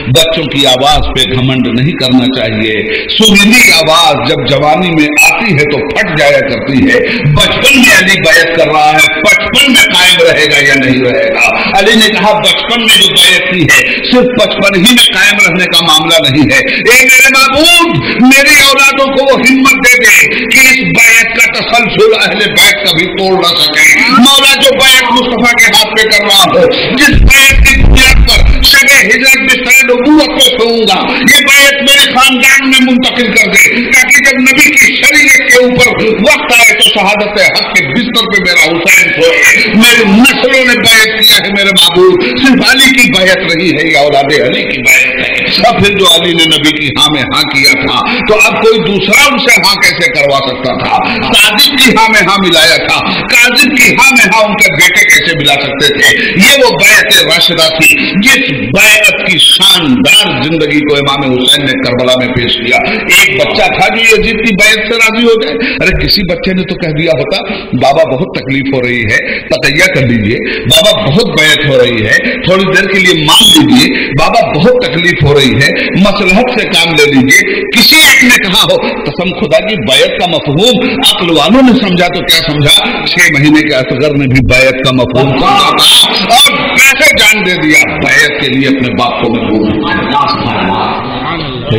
बच्चों की आवाज़ पे घमंड नहीं करना चाहिए। सुरीली आवाज़ जब जवानी में आती है तो फट जाया करती है। बचपन में अली बैत कर रहा है बचपन में कायम रहेगा या नहीं रहेगा? अली ने कहा, बचपन में जो बैत की है, सिर्फ़ बचपन ही में कायम रहने का मामला नहीं है। ए मेरे महबूब, मेरी औलादों को वो हिम्मत दे दे कि इस बैत का तसलसल अहले बैत कभी तोड़ ना सके। मौला जो बैत मुस्तफ़ा के हाथ पे कर रहा हो, जिस की पर शगे हिजरत बिस्तर नबूवत को सोऊँगा ये बायत मेरे खानदान में मुंतकिल कर दे, ताकि जब नबी की शरीयत के ऊपर वक्त आए तो शहादत हक के बिस्तर पे मेरा हुसैन सोए मेरी नस्लों ने बैत किया है मेरे महबूब। सिर्फ़ अली की बैत रही है, या औलाद अली की बैत है अब फिर जो अली ने नबी की हाँ में हाँ किया था तो अब कोई दूसरा उनसे हाँ कैसे करवा सकता था? काजिब की हाँ में हाँ मिलाया था काजिब की हाँ में हाँ उनके बेटे कैसे मिला सकते थे? ये वो बैत राशिदा थी, जिस बैत की शानदार ज़िंदगी को इमाम हुसैन ने करबला में पेश किया। एक बच्चा था जो यजीद की बैत से राज़ी हो जाए अरे, किसी बच्चे ने तो कह दिया होता, बाबा बहुत तकलीफ़ हो रही है पतैया कर लीजिए, बाबा बहुत बैत हो रही है, थोड़ी देर के लिए मान लीजिए, बाबा बहुत तकलीफ़ हो रही है, मसलहत से काम ले लीजिए। किसी एक ने कहा हो, कसम खुदा की बैत का मफहूम, अक्ल वालों ने समझा तो क्या समझा? छह महीने के असगर ने भी बैत का मफहूम समझा था। और कैसे जान दे दिया? बैत के लिए अपने बाप को मजबूर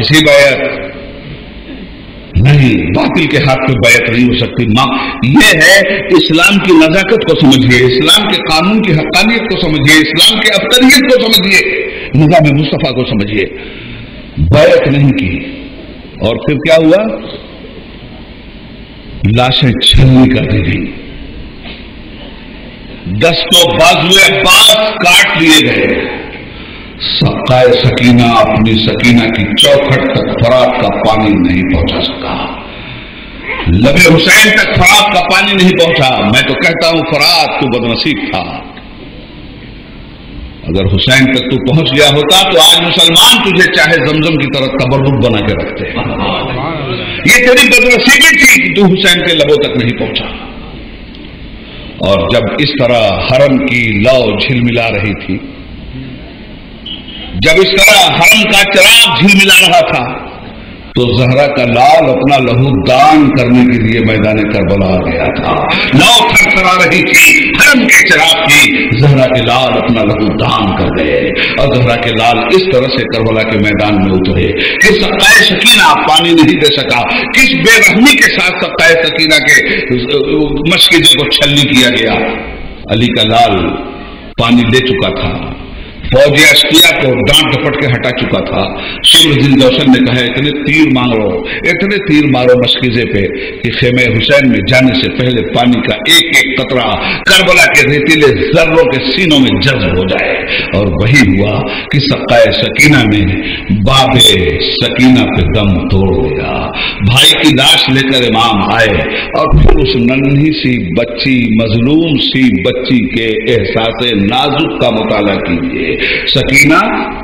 ऐसी बैत नहीं, बातिल के हाथ में बैत नहीं हो सकती। माँ, ये है, इस्लाम की नजाकत को समझिए, इस्लाम के कानून की हकानियत को समझिए, इस्लाम के अफतरियत को समझिए। निज़ाम मुस्तफ़ा को समझिए। बैत नहीं की। और फिर क्या हुआ? लाशें छलनी कर दी गई। दस दस्तों बाजुए अब्बास काट लिए गए। सकाए सकीना अपनी सकीना की चौखट तक फरात का पानी नहीं पहुँचा सका लबे हुसैन तक फरात का पानी नहीं पहुँचा। मैं तो कहता हूँ, फरात, तू बदनसीब था। अगर हुसैन तक तू पहुँच गया होता तो आज मुसलमान तुझे चाहे जमजम की तरह तबरुक बना के रखते ये तेरी बदनसीबी थी कि तू हुसैन के लबों तक नहीं पहुँचा। और जब इस तरह हरम की लौ झिलमिला रही थी, जब इस तरह हरम का चिराग झिलमिला रहा था तो जहरा का लाल अपना लहू दान करने के लिए मैदान करबला गया था। लौ थरथरा रही थी हरम के चिराग की जहरा के लाल अपना लहू दान कर गए। और जहरा के लाल इस तरह से करबला के मैदान में उतरे कि सत्ताए शकीना पानी नहीं दे सका। किस बेरहमी के साथ सत्ताए सकीना के मशकिजे को छलनी किया गया। अली का लाल पानी ले चुका था। फौज अश्किया को डांट डपट के हटा चुका था। शिवरदीन जौशन ने कहा, इतने तीर मारो, इतने तीर मारो मस्किजे पे कि खेमे हुसैन में जाने से पहले पानी का एक एक कतरा करबला के रेतीले जर्रों के सीनों में जज्ब हो जाए। और वही हुआ कि सकाए सकीना ने बाबे सकीना पे दम तोड़ दिया भाई की लाश लेकर इमाम आए और फिर उस नन्ही सी बच्ची, मजलूम सी बच्ची के एहसास नाजुक का मुताला कीजिए। सकीना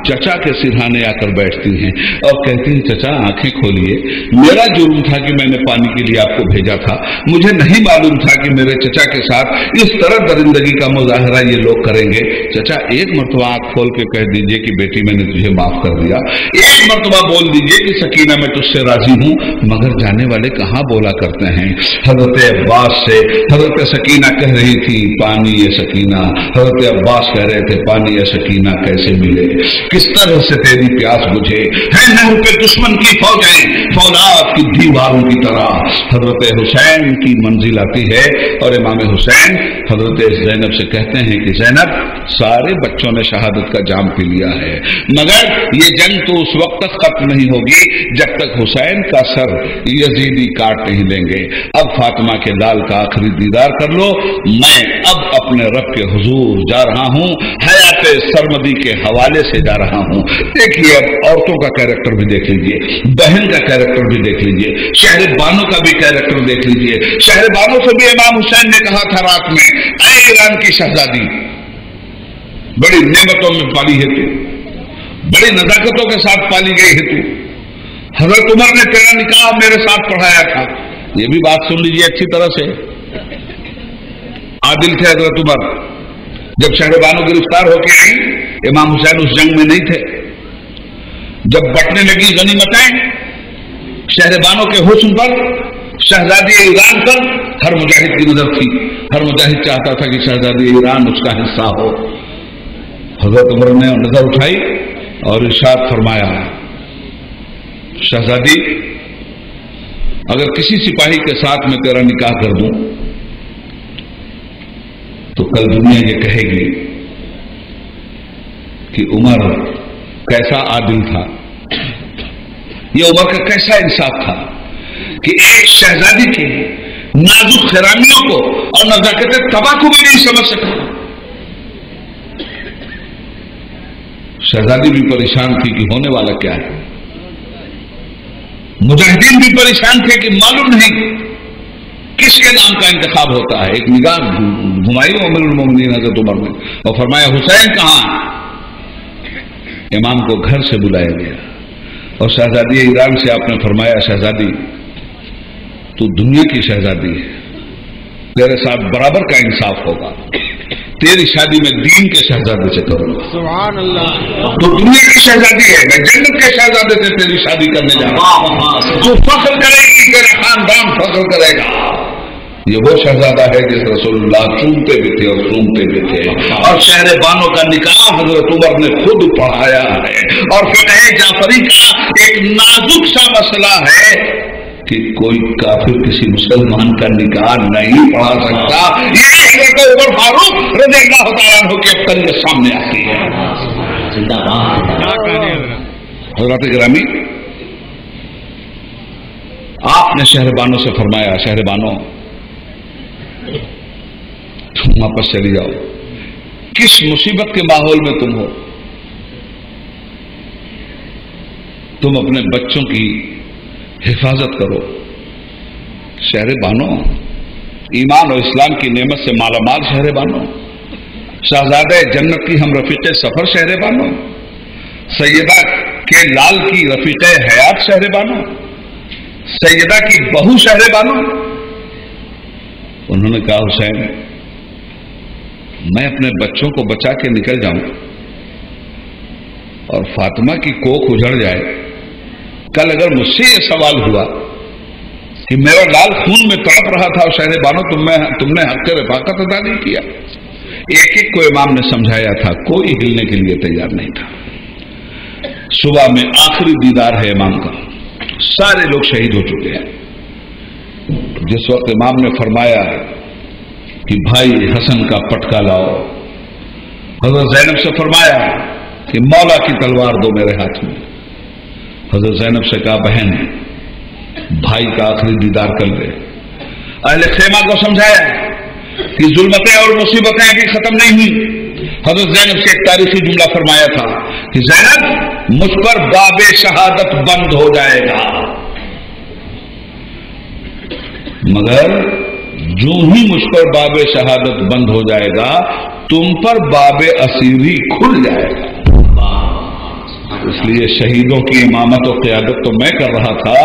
चचा के सिरहाने आकर बैठती हैं। और कहती हैं, चचा, आँखें खोलिए। मेरा जुर्म था कि मैंने पानी के लिए आपको भेजा था। मुझे नहीं मालूम था कि मेरे चचा के साथ इस तरह दरिंदगी का मुजाहरा ये लोग करेंगे। चचा, एक मरतबा आँख खोल के कह दीजिए कि बेटी, मैंने तुझे माफ़ कर दिया। एक मरतबा बोल दीजिए कि सकीना, मैं तुझसे राज़ी हूँ। मगर जाने वाले कहाँ बोला करते हैं? हज़रत अब्बास से, हज़रत सकीना कह रही थी, पानी ये सकीना। हज़रत अब्बास कह रहे थे, पानी ये सकीना। कैसे मिले? किस तरह से तेरी प्यास बुझे? है नहर पे दुश्मन की फौजें, फौलाद की दीवारों की तरह। हज़रत हुसैन की मंजिल आती है और इमाम हुसैन हज़रत जैनब से कहते हैं कि जैनब, सारे बच्चों ने शहादत का जाम पी लिया है। मगर ये जंग तो उस वक्त तक खत्म नहीं होगी, जब तक हुसैन का सर यजीदी काट नहीं लेंगे अब फातिमा के लाल का आखिरी दीदार कर लो। मैं अब अपने रब के हुजूर जा रहा हूँ। हयात सरमदी के हवाले से जा रहा हूँ। देखिए, अब औरतों का कैरेक्टर भी देख लीजिए, बहन का कैरेक्टर भी देख लीजिए शहर बानों का भी कैरेक्टर देख लीजिए। शहर बानों से भी इमाम हुसैन ने कहा था रात में अरे ईरान की शहजादी। बड़ी नेमतों में पाली है तू बड़ी नजाकतों के साथ पाली गई है तू हज़रत उमर ने तेरा निकाह मेरे साथ पढ़ाया था। ये भी बात सुन लीजिए अच्छी तरह से। आदिल थे हज़रत उमर, जब शहरबानो गिरफ़्तार होकर आई इमाम हुसैन उस जंग में नहीं थे। जब बटने लगी गनीमतें, शहरबानों के हुस्न पर, शहजादी ईरान पर, हर मुजाहिद की नज़र थी। हर मुजाहिद चाहता था कि शहजादी ईरान उसका हिस्सा हो। हज़रत उमर ने नज़र उठाई और इशाद फरमाया, शहजादी, अगर किसी सिपाही के साथ मैं तेरा निकाह कर दूँ तो कल दुनिया ये कहेगी कि उमर कैसा आदिल था। ये उमर का कैसा इंसाफ था कि एक शहजादी के नाजुक खरामियों को और नजाकत तबाह को भी नहीं समझ सका। शहजादी भी परेशान थी कि होने वाला क्या है। मुजाहिदीन भी परेशान थे कि मालूम नहीं किसके नाम का इंतखाब होता है। एक निगाह घुमाई अमीर हज़रत उमर में और फरमाया, हुसैन कहाँ इमाम को घर से बुलाया गया। और शहजादी ईरान से आपने फरमाया शहजादी तू दुनिया की शहजादी है। तेरे साथ बराबर का इंसाफ होगा। तेरी शादी में दीन के शहजादे से करूँगा। तो दुनिया की शहजादी है मैं जन्नत के शहजादे से तेरी शादी करने जा रहा हूँ। तू फख्र करेगी तेरा खानदान फख्र करेगा। ये वो शहजादा है जिस रसोल्ला चूमते भी थे और सुनते भी थे। और शहर बानों का निकाह हज़रत उमर ने खुद पढ़ाया है। और फिर जाफरी का एक नाजुक सा मसला है कि कोई काफिर किसी मुसलमान का निकाह नहीं पढ़ा सकता। ये हज़रत उमर फारूक रज़ी अल्लाह हो के अक्सरियत सामने आती है।
हज़रत
ग्रामी आपने शहरबानों से फरमाया, शहरबानों तुम वापस चली जाओ। किस मुसीबत के माहौल में तुम हो? तुम अपने बच्चों की हिफाजत करो। शहरे बानो। ईमान और इस्लाम की नेमत से मालामाल शहरे बानो। शहजादे जन्नत की हम रफीक सफ़र शहरे बानो। सैयदा के लाल की रफीक हयात शहरे बानो। सैयदा की बहू शहरे बानो। उन्होंने कहा, हुसैन मैं अपने बच्चों को बचा के निकल जाऊँ और फातिमा की कोख उजड़ जाए, कल अगर मुझसे यह सवाल हुआ कि मेरा लाल खून में तड़प रहा था और शहर बानो तुमने तुमने हक रफाकत अदा नहीं किया। एक एक को इमाम ने समझाया था, कोई हिलने के लिए तैयार नहीं था। सुबह में आखिरी दीदार है इमाम का। सारे लोग शहीद हो चुके हैं। जिस वक्त इमाम ने फरमाया कि भाई हसन का पटका लाओ। हज़रत जैनब से फरमाया कि मौला की तलवार दो मेरे हाथ में। हज़रत जैनब से कहा, बहन, भाई का आखिरी दीदार कर ले। अहले खेमा को समझाया कि जुल्मतें और मुसीबतें अभी खत्म नहीं हुई। हज़रत जैनब से एक तारीखी जुमला फरमाया था कि जैनब, मुझ पर बाबे शहादत बंद हो जाएगा। मगर जो ही मुझ पर बाबे शहादत बंद हो जाएगा, तुम पर बाबे असीरी खुल जाएगा। इसलिए शहीदों की इमामत और क्यादत तो मैं कर रहा था,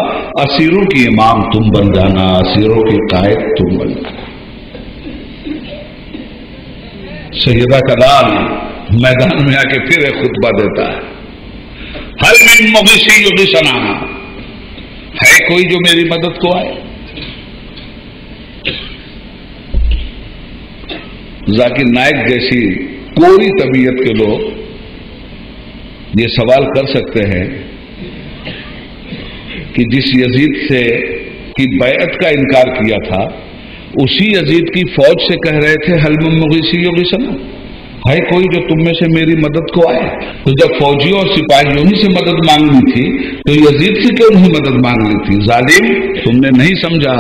असीरों की इमाम तुम बन जाना, असीरों की कायद तुम बन जाना। शहीदा का लाल मैदान में आके फिर एक खुतबा देता है। हल मिन मुगिसी युगी सनाना है कोई जो मेरी मदद को आए? जाकिर नायक जैसी कोई तबीयत के लोग ये सवाल कर सकते हैं कि जिस यजीद से, की बैत का इनकार किया था, उसी यजीद की फौज से कह रहे थे हलम मुगीसी योगी सना है कोई जो तुम में से मेरी मदद को आए। तो जब फौजियों और सिपाहियों ही से मदद मांगनी थी तो यजीद से क्यों नहीं मदद मांग ली थी? जालिम, तुमने नहीं समझा।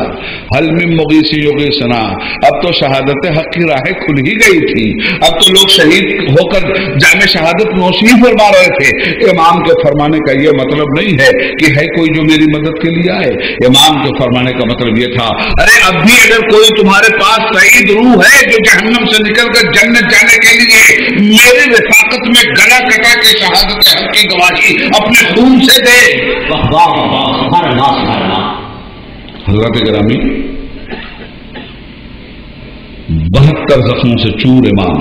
हल में मुगीसी योगी सना अब तो शहादत हक की राहें खुल ही गई थी। अब तो लोग शहीद होकर जामे शहादत नौशी फरमा रहे थे। इमाम के फरमाने का यह मतलब नहीं है कि है कोई जो मेरी मदद के लिए आए। इमाम के फरमाने का मतलब यह था, अरे अब भी अगर कोई तुम्हारे पास सईद रूह है, जो जहन्नम से निकलकर जन्नत जाने के लिए मेरी रिफाकत में गला कटा के शहादत हक की गवाही अपने खून से दे। हज़रत ग्रामी बहत्तर जख्मों से चूर इमाम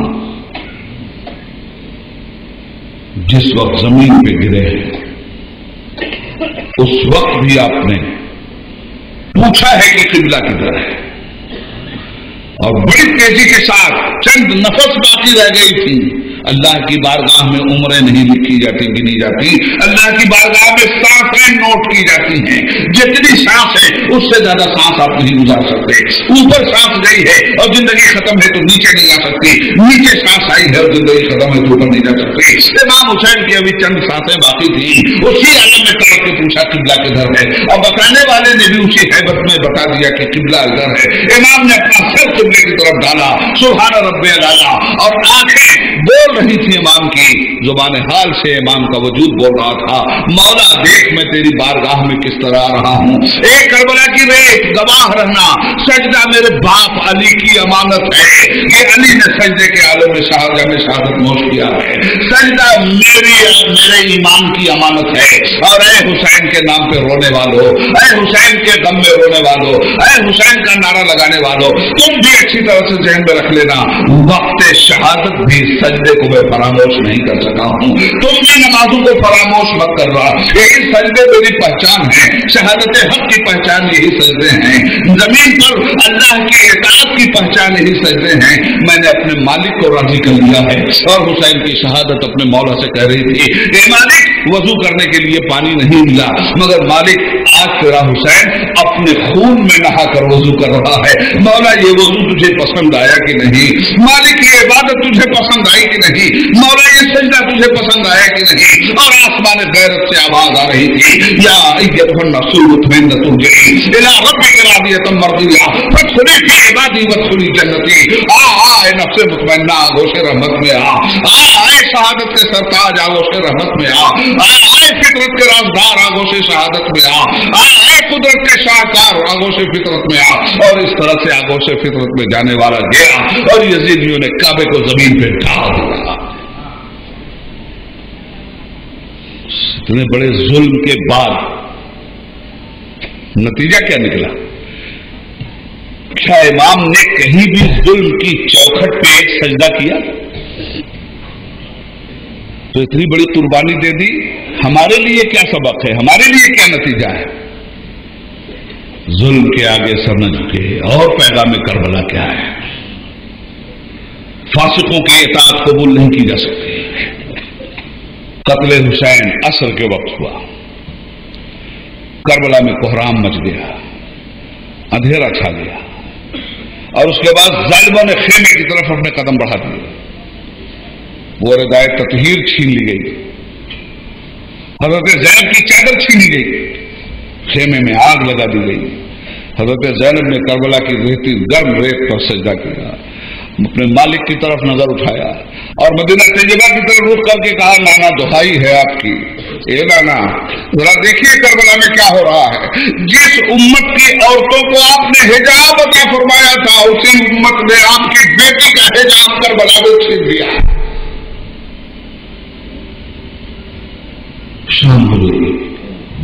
जिस वक्त ज़मीन पे गिरे हैं उस वक्त भी आपने पूछा है कि किबला किधर है? और बड़ी तेज़ी के साथ चंद नफस बाकी रह गई थी। अल्लाह की बारगाह में उम्रें नहीं लिखी जाती, गिनी जाती। अल्लाह की बारगाह में साँसें नोट की जाती हैं। जितनी सांस है उससे ज़्यादा सांस आप नहीं गुजार सकते। ऊपर सांस गई है और ज़िंदगी खत्म है तो नीचे नहीं आ सकती। नीचे सांस आई है और ज़िंदगी खत्म है तो ऊपर नहीं जा सकती। इमाम हुसैन की अभी चंद साँसें बाकी थी। उसी आलम में तड़प के पूछा, किबला किधर है? और बताने वाले ने भी उसी हैबत में बता दिया कि किबला घर है। इमाम ने अपना सर किबले की तरफ़ डाला सुबहान रब्बे डाला और आँखें बोल रही थी इमाम की, ज़ुबान हाल से इमाम का वजूद बोल रहा था, मौला देख मैं तेरी बारगाह में किस तरह आ रहा हूँ। एक करबला की रेत, गवाह रहना, सजदा मेरे बाप अली की अमानत है। कि अली ने सजदे के आलम में शाहजहा में शहादत नोश किया है। सजदा मेरी, मेरे ईमान की अमानत है। और ए हुसैन के नाम पे रोने वालों, ए हुसैन के गम में रोने वालों, ए हुसैन का नारा लगाने वालों, तुम भी अच्छी तरह से जहन में रख लेना। वक्त शहादत भी सजदे को मैं फरामोश नहीं कर सका हूँ। तुम भी नमाजों को फरामोश मत कर रहा यही सजदे मेरी पहचान है। शहादत हक की पहचान यही सजदे हैं। ज़मीन पर अल्लाह की इताद की पहचान यही सजदे हैं। मैंने अपने मालिक को राज़ी कर लिया है। और हुसैन की शहादत अपने मौला से कह रही थी मालिक, वज़ू करने के लिए पानी नहीं मिला। मगर मालिक आज तेरा हुसैन अपने खून में नहा कर वज़ू कर रहा है। मौला, ये वज़ू तुझे पसंद आया कि नहीं? मालिक, ये इबादत तुझे पसंद आई कि नहीं? मौला, ये सजदा तुझे पसंद आया कि नहीं? और आसमान गैरत से आवाज़ आ रही थी। या आ आ आगोशे रहमत में आ। आ ए शहादत के सरताज आगोशे रहमत में आ आ फितरत के राजदार आगोशे शहादत में आ आ, ए कुदरत के शाहकार आगोशे फितरत में आ और इस तरह से आगोशे फितरत में जाने वाला गया और यजीदियों ने काबे को ज़मीन पे ढा दिया। इतने बड़े जुल्म के बाद नतीजा क्या निकला? क्या इमाम ने कहीं भी जुल्म की चौखट पे एक सजदा किया? तो इतनी बड़ी कुर्बानी दे दी हमारे लिए क्या सबक है? हमारे लिए क्या नतीजा है? जुल्म के आगे सर न झुके और में करबला क्या है? फासिकों की इतात कबूल नहीं की जा सकती। कत्ल हुसैन असर के वक्त हुआ। करबला में कोहराम मच गया। अंधेरा छा गया। और उसके बाद जालिमों ने खेमे की तरफ़ अपने कदम बढ़ा दिए। वो रदाय ततहीर छीन ली गई। हज़रत जैनब की चादर छीनी गई। खेमे में आग लगा दी गई। हज़रत जैनब ने करबला की रेती गर्म रेत पर सजदा किया। अपने मालिक की तरफ़ नज़र उठाया और मदीना तैयबा की तरफ़ रुख करके कहा, नाना, दुहाई है आपकी। ए नाना, जरा देखिए करबला में क्या हो रहा है। जिस उम्मत की औरतों को आपने हिजाब अदा फरमाया था, उसी उम्मत ने आपकी बेटी का हिजाब करबला में छीन दिया शाम हो गई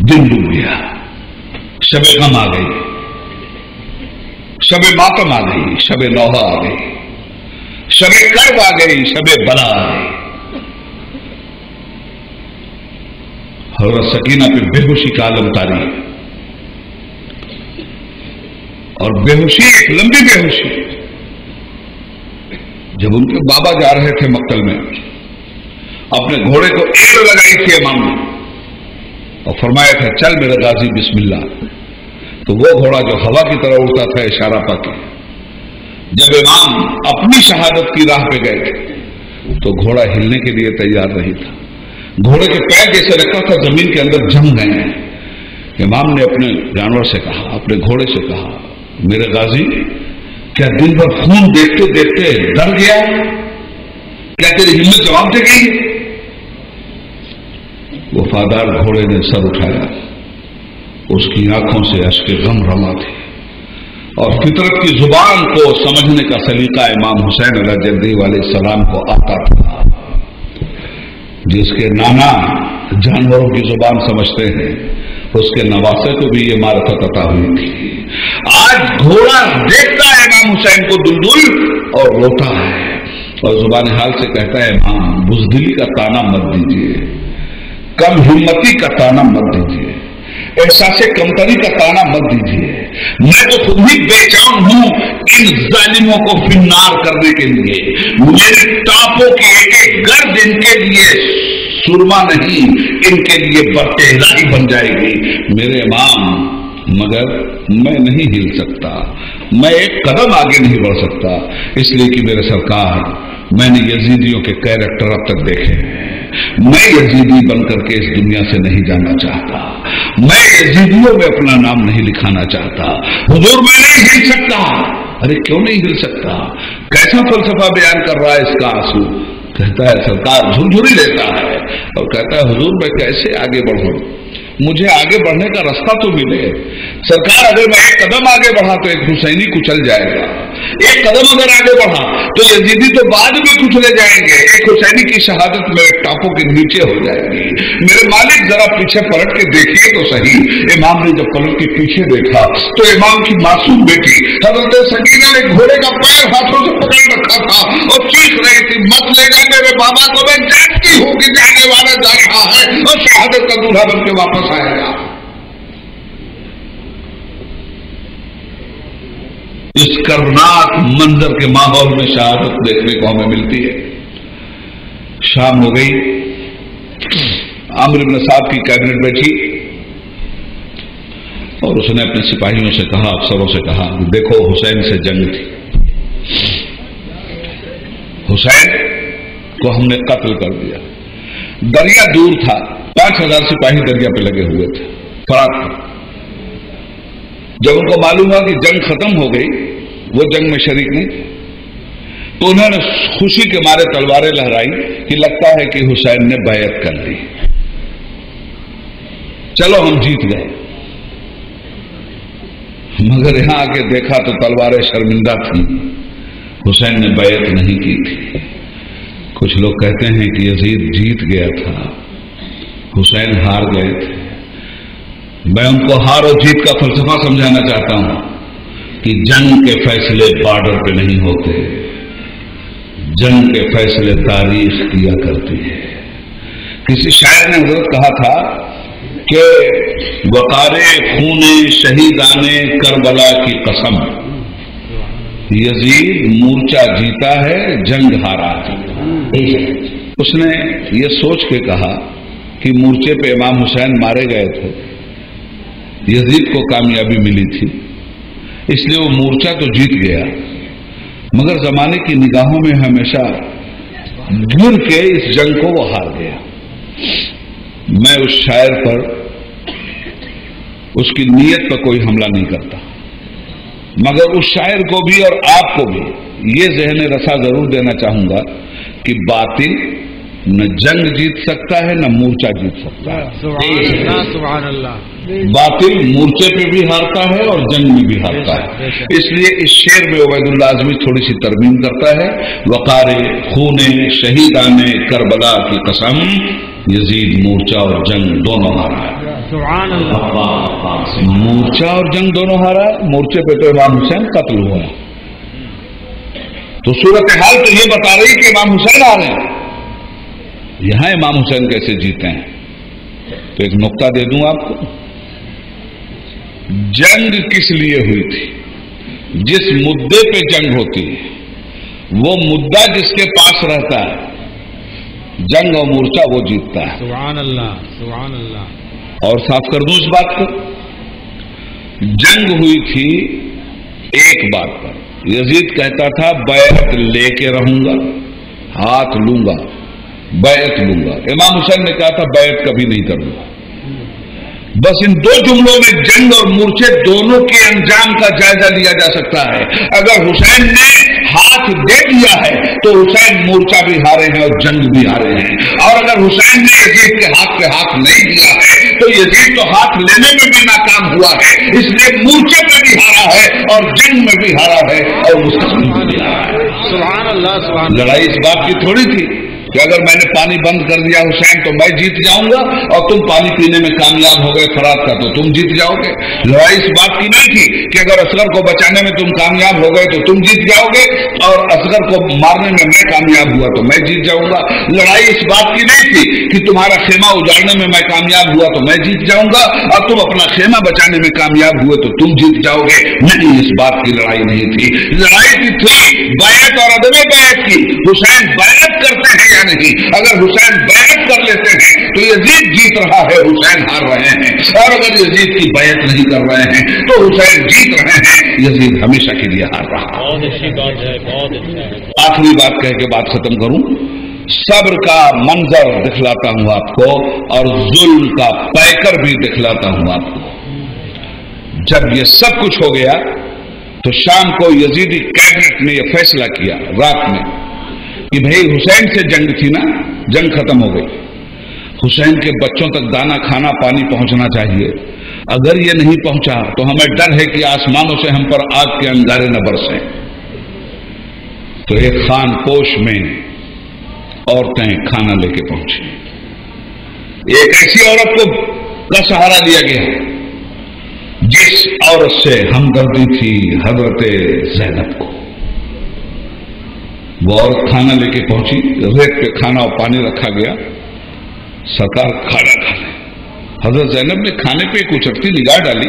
दिन डूब गया शबे गम आ गई शबे मातम आ गई शबे नौहा आ गई शबे कर्ब आ गई शबे बला आ गई हज़रत सकीना पे बेहोशी का आलम तारी। और बेहोशी एक लंबी बेहोशी। जब उनके बाबा जा रहे थे मक्तल में, अपने घोड़े को एड़ लगाई थी इमाम ने। और फरमाया था, चल मेरे गाजी बिस्मिल्ला तो वो घोड़ा जो हवा की तरह उड़ता था, इशारा पाके। जब इमाम अपनी शहादत की राह पे गए तो घोड़ा हिलने के लिए तैयार नहीं था। घोड़े के पैर जैसे रखा था, ज़मीन के अंदर जम गए इमाम ने अपने जानवर से कहा, अपने घोड़े से कहा, मेरे गाजी, क्या दिन भर खून देखते देखते डर गया? क्या तेरी हिम्मत जवाब दे गई वफादार घोड़े ने सर उठाया। उसकी आँखों से अश्क गम रमा थे। और फितरत की ज़ुबान को समझने का सलीका इमाम हुसैन जल्दी वाले सलाम को आता था, जिसके नाना जानवरों की ज़ुबान समझते हैं। उसके नवासे को भी ये मार्फत अता हुई थी। आज घोड़ा देखता है इमाम हुसैन को दुलदुल और रोता है। और ज़ुबान हाल से कहता है, इमाम, बुजदिली का ताना मत दीजिए। कम हिम्मती का ताना मत दीजिए। एहसास कमतरी का ताना मत दीजिए। मैं तो खुद ही बेचान हूँ इन जालिमों को फिन्नार करने के लिए। मेरे टापों की एक एक गर्द इनके लिए सुरमा नहीं, इनके लिए बरतेला ही बन जाएगी। मेरे इमाम, मगर मैं नहीं हिल सकता। मैं एक कदम आगे नहीं बढ़ सकता, इसलिए कि मेरे सरकार, मैंने यजीदियों के कैरेक्टर अब तक देखे हैं। मैं यजीदी बनकर के इस दुनिया से नहीं जाना चाहता। मैं यजीदियों में अपना नाम नहीं लिखाना चाहता। हुजूर, मैं नहीं हिल सकता। अरे, क्यों नहीं हिल सकता? कैसा फलसफा बयान कर रहा है इसका आँसू? कहता है, सरकार झुरझुरी लेता है और कहता है, हुजूर, मैं कैसे आगे बढ़ूं? मुझे आगे बढ़ने का रास्ता तो मिले। सरकार अगर मैं एक कदम आगे बढ़ा तो एक हुसैनी कुचल जाएगा। एक कदम अगर आगे बढ़ा तो यजीदी तो बाद में कुचले जाएँगे। एक हुसैनी की शहादत मेरे टापों के नीचे हो जाएगी। मेरे मालिक जरा पीछे पलट के देखिए तो सही। इमाम ने जब पलट के पीछे देखा तो इमाम की मासूम बेटी हज़रत सकीना ने घोड़े का पैर हाथों से पकड़ रखा था और चीख रही थी, मत ले मेरे बाबा को, मैं जानती हूँ कि जाने वाला जा रहा है। और शहादत का दूल्हा बन के वापस आएगा इस कर्नाक मंजर के माहौल में शहादत देखने को हमें मिलती है। शाम हो गई। आमिर इब्न साहब की कैबिनेट बैठी। और उसने अपने सिपाहियों से कहा, अफसरों से कहा, देखो, हुसैन से जंग थी। हुसैन को हमने कत्ल कर दिया। दरिया दूर था। पाँच हज़ार सिपाही दरिया पे लगे हुए थे फराक थे। जब उनको मालूम हुआ कि जंग खत्म हो गई, वो जंग में शरीक नहीं तो उन्होंने खुशी के मारे तलवारें लहराई कि लगता है कि हुसैन ने बैत कर ली। चलो, हम जीत गए। मगर यहाँ आके देखा तो तलवारें शर्मिंदा थी। हुसैन ने बैत नहीं की थी। कुछ लोग कहते हैं कि यजीद जीत गया था। हुसैन हार गए। थे मैं उनको हार और जीत का फलसफा समझाना चाहता हूँ कि जंग के फैसले बॉर्डर पे नहीं होते। जंग के फैसले तारीख किया करती है। किसी शायर ने हज़रत कहा था कि वकारे खूने शहीदाने करबला की कसम। यजीद मूर्चा जीता है जंग हारा। उसने ये सोच के कहा कि मूर्चे पे इमाम हुसैन मारे गए थे। यजीद को कामयाबी मिली थी। इसलिए वो मूर्छा तो जीत गया। मगर जमाने की निगाहों में हमेशा गिर के इस जंग को वो हार गया। मैं उस शायर पर उसकी नीयत पर कोई हमला नहीं करता। मगर उस शायर को भी और आपको भी ये जहन रसा ज़रूर देना चाहूँगा कि बातिल न जंग जीत सकता है न मूर्छा जीत सकता है। बातिल मूर्चे पे भी हारता है और जंग में भी हारता है। इसलिए इस शेर में उबैदुल्ला आजमी थोड़ी सी तरमीम करता है। वकारे खूने शहीदाने करबला की कसम यजीद मूर्छा और जंग दोनों हारा है।
अल्लाह।
और जंग दोनों हारा है मोर्चे पे तो इमाम हुसैन कत्ल हुआ है। तो सूरत हाल तो ये बता रही कि इमाम हुसैन आ रहे हैं। यहाँ इमाम हुसैन कैसे जीते हैं? तो एक नुक्ता दे दूँ आपको। जंग किस लिए हुई थी? जिस मुद्दे पे जंग होती है वो मुद्दा जिसके पास रहता है जंग और मोर्चा वो जीतता है।
सुबह अल्लाह सुबह अल्लाह
और साफ़ कर दूँ इस बात को? जंग हुई थी एक बात पर। यजीद कहता था बैत लेके रहूँगा हाथ लूँगा। बैत लूँगा। इमाम हुसैन ने कहा था बैत कभी नहीं करूँगा। बस इन दो जुमलों में जंग और मूर्छे दोनों के अंजाम का जायजा लिया जा सकता है। अगर हुसैन ने हाथ दे दिया है तो हुसैन मूर्छा भी हारे हैं और जंग भी हारे हैं। और अगर हुसैन ने यजीद के हाथ पे हाथ नहीं दिया है तो यजीद तो हाथ लेने में भी नाकाम हुआ है। इसलिए मूर्छे में भी हारा है और जंग में भी हारा है और मुस्तकबिल में भी हारा है। लड़ाई इस बात की थोड़ी थी। कि अगर मैंने पानी बंद कर दिया हुसैन तो मैं जीत जाऊँगा और तुम पानी पीने में कामयाब हो गए फरात का तो तुम जीत जाओगे। लड़ाई इस बात की नहीं थी कि अगर असगर को बचाने में तुम कामयाब हो गए तो तुम जीत जाओगे और असगर को मारने में मैं कामयाब हुआ तो मैं जीत जाऊँगा। लड़ाई इस बात की नहीं थी कि तुम्हारा खेमा उजाड़ने में मैं कामयाब हुआ तो मैं जीत जाऊँगा और तुम अपना खेमा बचाने में कामयाब हुए तो तुम जीत जाओगे। नहीं, इस बात की लड़ाई नहीं थी। लड़ाई थी बैत और अदब बैत की। हुसैन बैत करते नहीं। अगर हुसैन बैत कर लेते हैं तो यजीद जीत रहा है हुसैन हार रहे हैं। और अगर यजीद की बैत नहीं कर रहे हैं तो हुसैन जीत रहे हैं। यजीद हमेशा के लिए हार रहा
बहुत अच्छी बात है बहुत अच्छा
आखिरी बात कह के बात खत्म करूँ। सब्र का मंजर दिखलाता हूँ आपको और जुल्म का पैकर भी दिखलाता हूँ आपको। जब ये सब कुछ हो गया तो शाम को यजीदी कैबिनेट ने यह फैसला किया रात में। कि भाई हुसैन से जंग थी ना, जंग खत्म हो गई। हुसैन के बच्चों तक दाना, खाना, पानी पहुँचना चाहिए। अगर ये नहीं पहुँचा तो हमें डर है कि आसमानों से हम पर आग के अंगारे न बरसें। तो एक खान पोश में औरतें खाना लेके पहुँची। एक ऐसी औरत को का सहारा दिया गया। जिस औरत से हमदर्दी थी हज़रत जैनब को। वो औरत खाना लेके पहुँची, रेत पे खाना और पानी रखा गया। सरकार खाना खा ले हज़रत जैनब ने खाने पे एक उचटती निगाह डाली,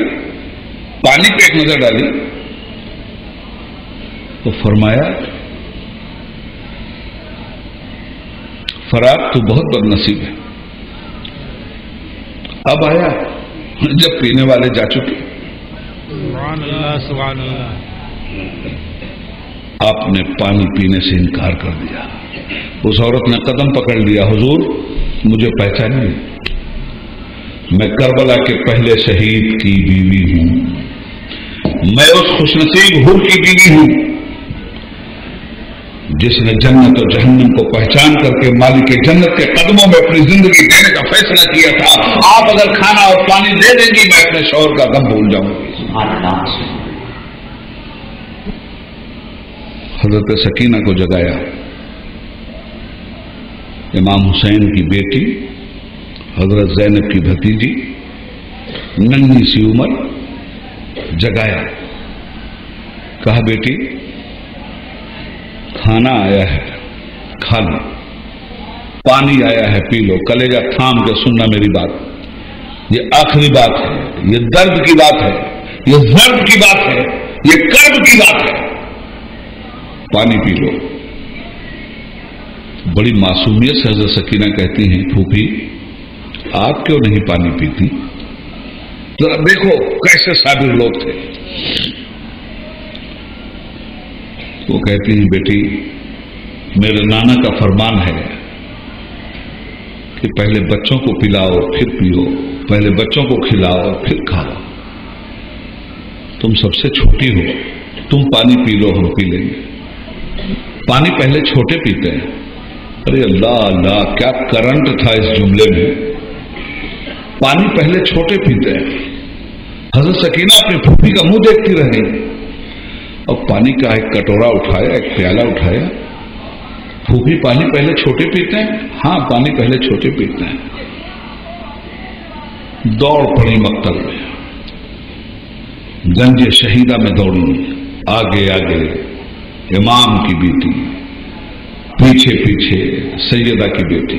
पानी पे एक नज़र डाली। तो फरमाया फराब तो बहुत बदनसीब है। अब आया, जब पीने वाले जा चुके। आपने पानी पीने से इनकार कर दिया। उस औरत ने कदम पकड़ लिया, हुजूर, मुझे पहचानिए। मैं करबला के पहले शहीद की बीवी हूँ। मैं उस खुशनसीब हुर की बीवी हूँ, जिसने जन्नत और जहन्नम को पहचान करके मालिक के जन्नत के कदमों में अपनी ज़िंदगी देने का फैसला किया था। आप अगर खाना और पानी दे देंगी, मैं अपने शौर का दम भूल जाऊँगी
सुभान अल्लाह
हज़रत सकीना को जगाया। इमाम हुसैन की बेटी, हज़रत जैनब की भतीजी, नन्ही सी उम्र, जगाया। कहा, बेटी, खाना आया है, खा लो। पानी आया है, पी लो। कलेजा थाम के सुनना मेरी बात। ये आखिरी बात है। ये दर्द की बात है। ये जर्द की बात है। ये कर्ब की बात है। पानी पी लो। बड़ी मासूमियत से हज़रत सकीना कहती हैं, फूफी, आप क्यों नहीं पानी पीती? जरा देखो कैसे साबिर लोग थे। वो कहती हैं, बेटी, मेरे नाना का फरमान है कि पहले बच्चों को पिलाओ, फिर पियो। पहले बच्चों को खिलाओ, फिर खाओ। तुम सबसे छोटी हो। तुम पानी पी लो, हम पी लेंगे। पानी पहले छोटे पीते हैं। अरे अल्लाह अल्लाह, क्या करंट था इस जुमले में। पानी पहले छोटे पीते हैं। हज़रत सकीना अपनी फूफी का मुँह देखती रह। और पानी का एक कटोरा उठाया, एक प्याला उठाया। फूफी पानी पहले छोटे पीते हैं? हाँ पानी पहले छोटे पीते हैं। दौड़ पड़ी मक्तल में। गंज शहीदा में दौड़ी। आगे आगे। इमाम की बेटी पीछे पीछे सैयदा की बेटी।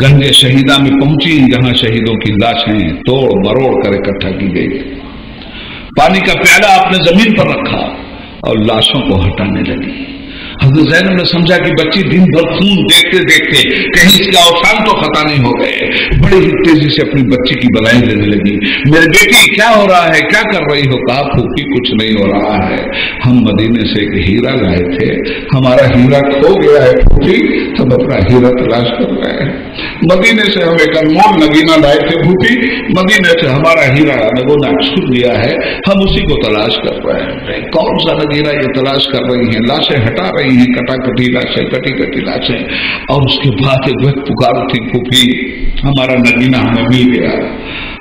गंगे शहीदा में पहुँची जहाँ शहीदों की लाशें तोड़ मरोड़ कर इकट्ठा की गई। पानी का प्याला आपने ज़मीन पर रखा और लाशों को हटाने लगी। हज़रत जैनब ने समझा कि बच्ची दिन भर खून देखते देखते कहीं इसके अवसान तो खता नहीं हो गए। बड़ी ही तेज़ी से अपनी बच्ची की बलाई लेने लगी। मेरी बेटी, क्या हो रहा है? क्या कर रही हो? कहा, फूफी, कुछ नहीं हो रहा है। हम मदीने से एक हीरा लाए थे। हमारा हीरा खो गया है, फूफी। हम अपना हीरा तलाश कर रहे हैं। मदीने से हम एक अनमोल नगीना लाए थे, फूफी। मदीने से हमारा हीरा नगोना छूट लिया है। हम उसी को तलाश कर रहे हैं। कौन सा नगीना ये तलाश कर रही है? लाशें हटा रही हैं कटाकटी लाशें कटी कटी लाशें। और उसके बाद एक व्यक्त पुकार थी फूफी हमारा नगीना हमें मिल गया।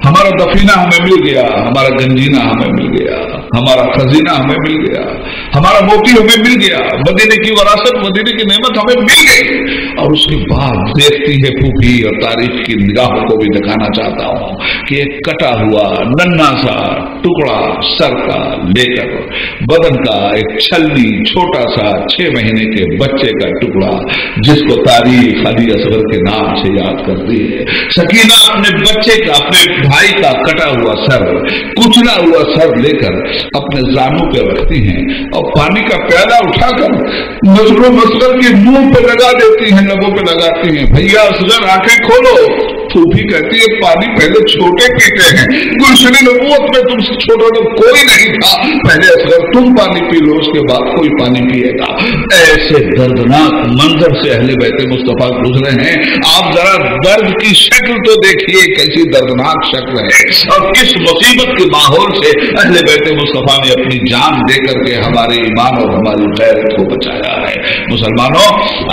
हमारा दफीना हमें मिल गया, हमारा गंजीना हमें मिल गया, हमारा खजीना हमें मिल गया, हमारा मोती हमें मिल गया, मदीने की वरासत, मदीने की नेमत हमें मिल गई। और उसके बाद देखती है फूफी और तारीफ़ की निगाहों को भी दिखाना चाहता हूँ कि एक कटा हुआ नन्ना सा टुकड़ा सर का लेकर, बदन का एक छल्ली छोटा सा छह महीने के बच्चे का टुकड़ा, जिसको तारीफ़ अली असगर के नाम से याद करती है। सकीना अपने बच्चे का, अपने भाई का कटा हुआ सर, कुचला हुआ सर लेकर अपने जानों पे रखती हैं और पानी का प्याला उठाकर मजरू मसगर के मुँह पे लगा देती हैं, लबों पे लगाती हैं। भैया असगर आँखें खोलो। सूफी कहती है, पानी पहले छोटे पीते हैं। गुलशन नबूत में तुमसे छोटा तो कोई नहीं था। पहले असगर तुम पानी पी लो, उसके बाद कोई पानी पिएगा। ऐसे दर्दनाक मंजर से अहले बैते मुस्तफ़ा गुजरे हैं। आप जरा दर्द की शक्ल तो देखिए, कैसी दर्दनाक शक्ल है। और किस मुसीबत के माहौल से अहले बैते मुस्तफ़ा ने अपनी जान दे करके हमारे ईमान और हमारी गैरत को बचाया है। मुसलमानों,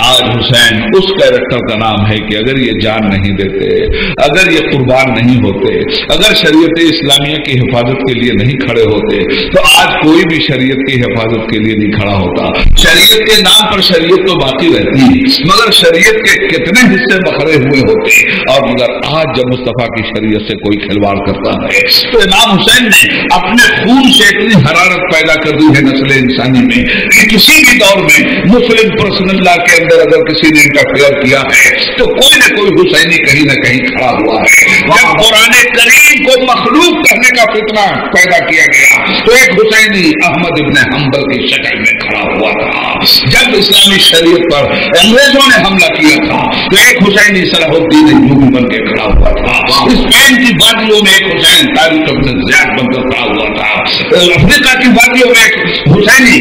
आज हुसैन, उस कैरेक्टर का नाम है कि अगर ये जान नहीं देते अगर ये कुर्बान नहीं होते, अगर शरीयत इस्लामिया की हिफाजत के लिए नहीं खड़े होते तो आज कोई भी शरीयत की हिफाजत के लिए नहीं खड़ा होता। शरीयत के नाम पर शरीयत तो बाकी रहती मगर शरीयत के कितने हिस्से बखरे हुए होते और मगर आज जब मुस्तफ़ा की शरीयत से कोई खिलवाड़ करता है तो इमाम हुसैन ने अपने खून से इतनी हरारत पैदा कर दी है नस्ल इंसानी में, कि किसी भी दौर में मुस्लिम पर्सनल्ला के अंदर अगर किसी ने इंटरफेयर किया है तो कोई ना कोई हुसैनी कहीं ना कहीं खड़ा हुआ है। जब पुराने करीम को मखलूक कहने का फितना पैदा किया गया तो एक हुसैनी अहमद इब्न हम्बल की शक्ल में खड़ा हुआ था। जब इस्लामी शरीयत पर अंग्रेज़ों ने हमला किया था तो एक हुसैनी सलाहुद्दीन यूबी बन के खड़ा हुआ था। स्पेन की वादियों में एक हुसैन तारीख अपने ज्याद बनकर खड़ा हुआ था। अफ्रीका की वादियों में एक हुसैनी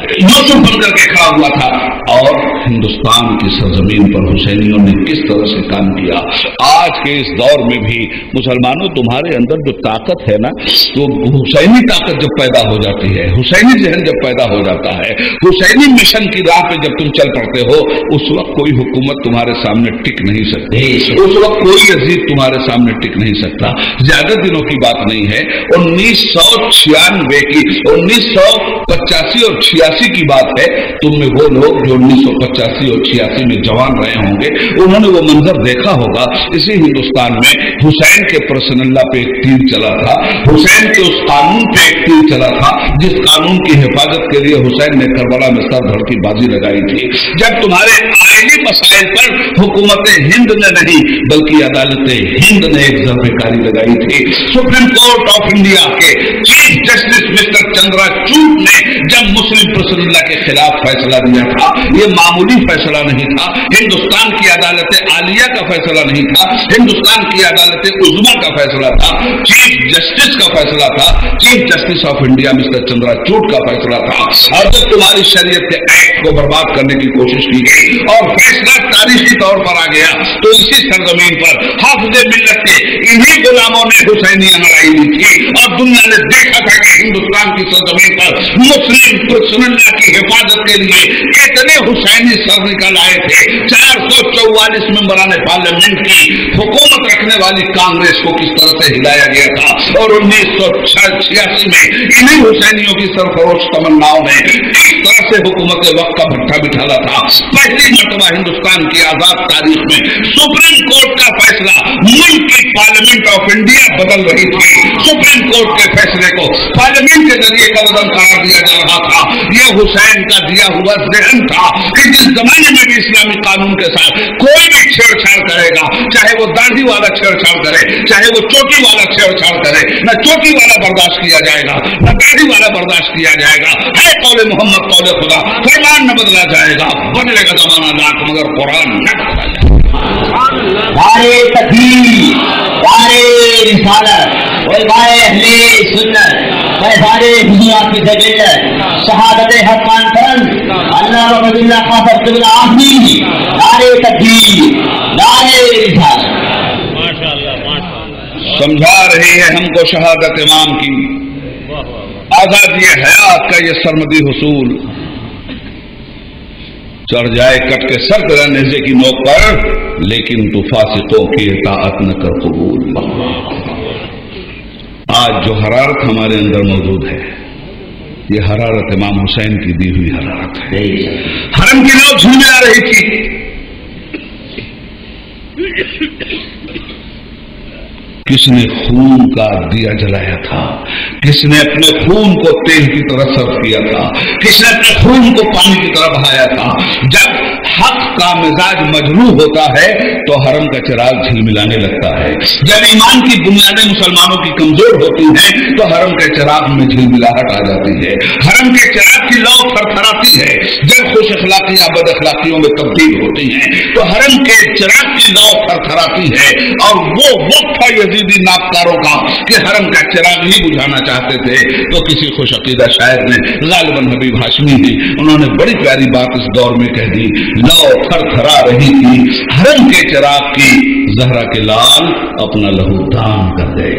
यूसुफ बनकर के खड़ा हुआ था। और हिंदुस्तान की सरजमीन पर हुसैनियों ने किस तरह से काम किया? आज के इस दौर में भी मुसलमानों तुम्हारे अंदर जो ताकत है ना तो हुसैनी ताकत जब पैदा हो जाती है हुसैनी जहन जब पैदा हो जाता है हुसैनी मिशन की राह पे जब तुम चल पड़ते हो उस वक्त कोई हुकूमत तुम्हारे सामने टिक नहीं सकती। उस वक्त कोई अजीब तुम्हारे सामने टिक नहीं सकता। ज़्यादा दिनों की बात नहीं है उन्नीस सौ छियानवे की उन्नीस सौ पचासी और छियासी की बात है, तुम में वो लोग जो उन्नीस सौ पचासी और छियासी में जवान रहे होंगे, उन्होंने वो मंजर देखा होगा। इसी हिंदुस्तान में हुसैन के प्रसन्नल्ला पे एक तीर चला था। हुसैन के उस कानून पे एक तीर चला था, जिस कानून की हिफाजत के लिए हुसैन ने करबला में सर धड़ की बाजी लगाई थी। जब तुम्हारे आयनी मसाइल पर हुकूमत हिंद ने नहीं, बल्कि अदालत हिंद ने एक जरबेकारी लगाई थी। सुप्रीम कोर्ट ऑफ़ इंडिया के चीफ जस्टिस मिस्टर चंद्राचूड ने जब मुस्लिम प्रसन्नल्ला के खिलाफ फैसला दिया था, ये मामूली फैसला नहीं था। हिंदुस्तान की अदालत आलिया का फैसला नहीं था, हिंदुस्तान की अदालत उजमा का फैसला था चीफ जस्टिस का फैसला था chief justice of India mister Chandrachud का फैसला था। और जब तुम्हारी शरीयत के एक्ट को बर्बाद करने की कोशिश की गई और फैसला तारीखी तौर पर आ गया तो इसी सरजमीन पर। हाफिज मिलत के इन्हीं गुलामों ने हुसैनिया लड़ाई ली थी और दुनिया ने देखा था कि हिंदुस्तान की सरजमीन पर मुस्लिम प्रसन्नता की हिफाजत के लिए कितने हुसैनी सर निकल आए थे। चार सौ चौवालीस मेंबरान पार्लियामेंट की। हुकूमत रखने वाली कांग्रेस को किस तरह से हिलाया गया था? और उन्नीस सौ छियासी में इन्हीं हुसैनियों की सरफरोश तमन्नाओं ने किस तरह से हुकूमत वक्त का भट्टा बिठाला था। पहली मरतबा हिंदुस्तान की आज़ाद तारीख में सुप्रीम कोर्ट का फैसला मुल्क की पार्लियामेंट ऑफ़ इंडिया बदल रही थी। सुप्रीम कोर्ट के फैसले को पार्लियामेंट के ज़रिए कदम करार दिया जा रहा था। यह हुसैन का दिया हुआ जहन था कि जिस जमाने में भी इस्लामी कानून के साथ कोई भी छेड़छाड़ करेगा, चाहे वो दाढ़ी वाला छेड़छाड़ करे, चाहे वो चोटी वाला छेड़छाड़ करे, न चोटी वाला बर्दाश्त किया जाएगा, न दाढ़ी वाला बर्दाश्त किया जाएगा। है कौले मोहम्मद, कौले खुदा, फरमान न बदला जाएगा। बदलेगा जमाना लाख मगर न
रिसालत और अहले सुन्नत दुनिया की जगत शहादत हक कॉन्फ्रेंस अल्लाह रिसालत।
माशाल्लाह माशाल्लाह।
समझा रही है हमको शहादत इमाम की। आज़ादी हयात का ये सरमदी हसूल। चढ़ जाए कट के सर तेरा नेजे की नोक पर लेकिन तू फासिकों की इताअत न कर कबूल। आज जो हरारत हमारे अंदर मौजूद है ये हरारत इमाम हुसैन की दी हुई हरारत है। हरम की लोग झूमे आ रही थी। किसने खून का दिया जलाया था? किसने अपने खून को तेल की तरह सर्व किया था? किसने अपने खून को पानी की तरह बहाया था? जब हक का मिजाज मजरू होता है तो हरम का चिराग झिलमिलाने लगता है। जब ईमान की बुनियादें मुसलमानों की कमज़ोर होती हैं तो हरम के चिराग में झिलमिलाहट आ जाती है। हरम के चिराग की लौ थरथराती है। जब खुश अखलाकियाँ बद अखलाकियों में तब्दील होती हैं तो हरम के चिराग की लौ थरथराती है। और वो वक्त था यजीदी नापकारों का कि हरम का चिराग ही बुझाना चाहते थे तो किसी खुश अकीदा शायर ने गालिबन हबीब हाशमी ने उन्होंने बड़ी प्यारी बात इस दौर में कह दी, लौ थर थरा रही थी, हरम के चिराग की, जहरा के लाल अपना लहू दान कर गए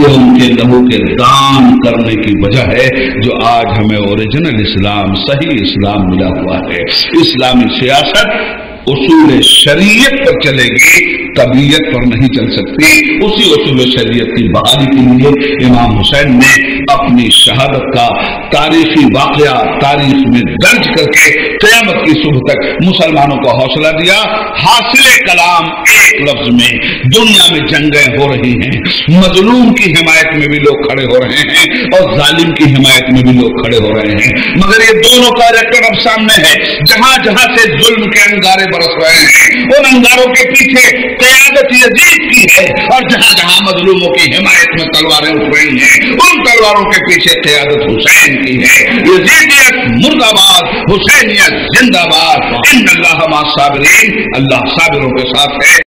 ये उनके लहू के दान करने की वजह है, जो आज हमें ओरिजिनल इस्लाम, सही इस्लाम मिला हुआ है। इस्लामी सियासत उसूल शरीयत पर चलेगी, तबीयत पर नहीं चल सकती। उसी उसूल शरीयत की बहाली के लिए इमाम हुसैन ने अपनी शहादत का तारीखी वाकया तारीख में दर्ज करके क्यामत की सुबह तक मुसलमानों को हौसला दिया। हासिल कलाम एक लफ्ज में, दुनिया में जंगें हो रही हैं, मजलूम की हिमायत में भी लोग खड़े हो रहे हैं और जालिम की हिमायत में भी लोग खड़े हो रहे हैं। मगर ये दोनों का रेकॉर्ड अब सामने है। जहाँ जहाँ से जुल्म के अंगारे बरस रहे हैं। उन अंगारों के पीछे कयादत यजीद की है और जहाँ जहाँ मजलूमों की हिमायत में तलवारें उठ रही हैं, उन तलवारों के पीछे कयादत हुसैन की है। यजीदियत मुर्दाबाद, हुसैनियत जिंदाबाद। इन अल्लाह साबरीन, अल्लाह साबिरों के साथ है।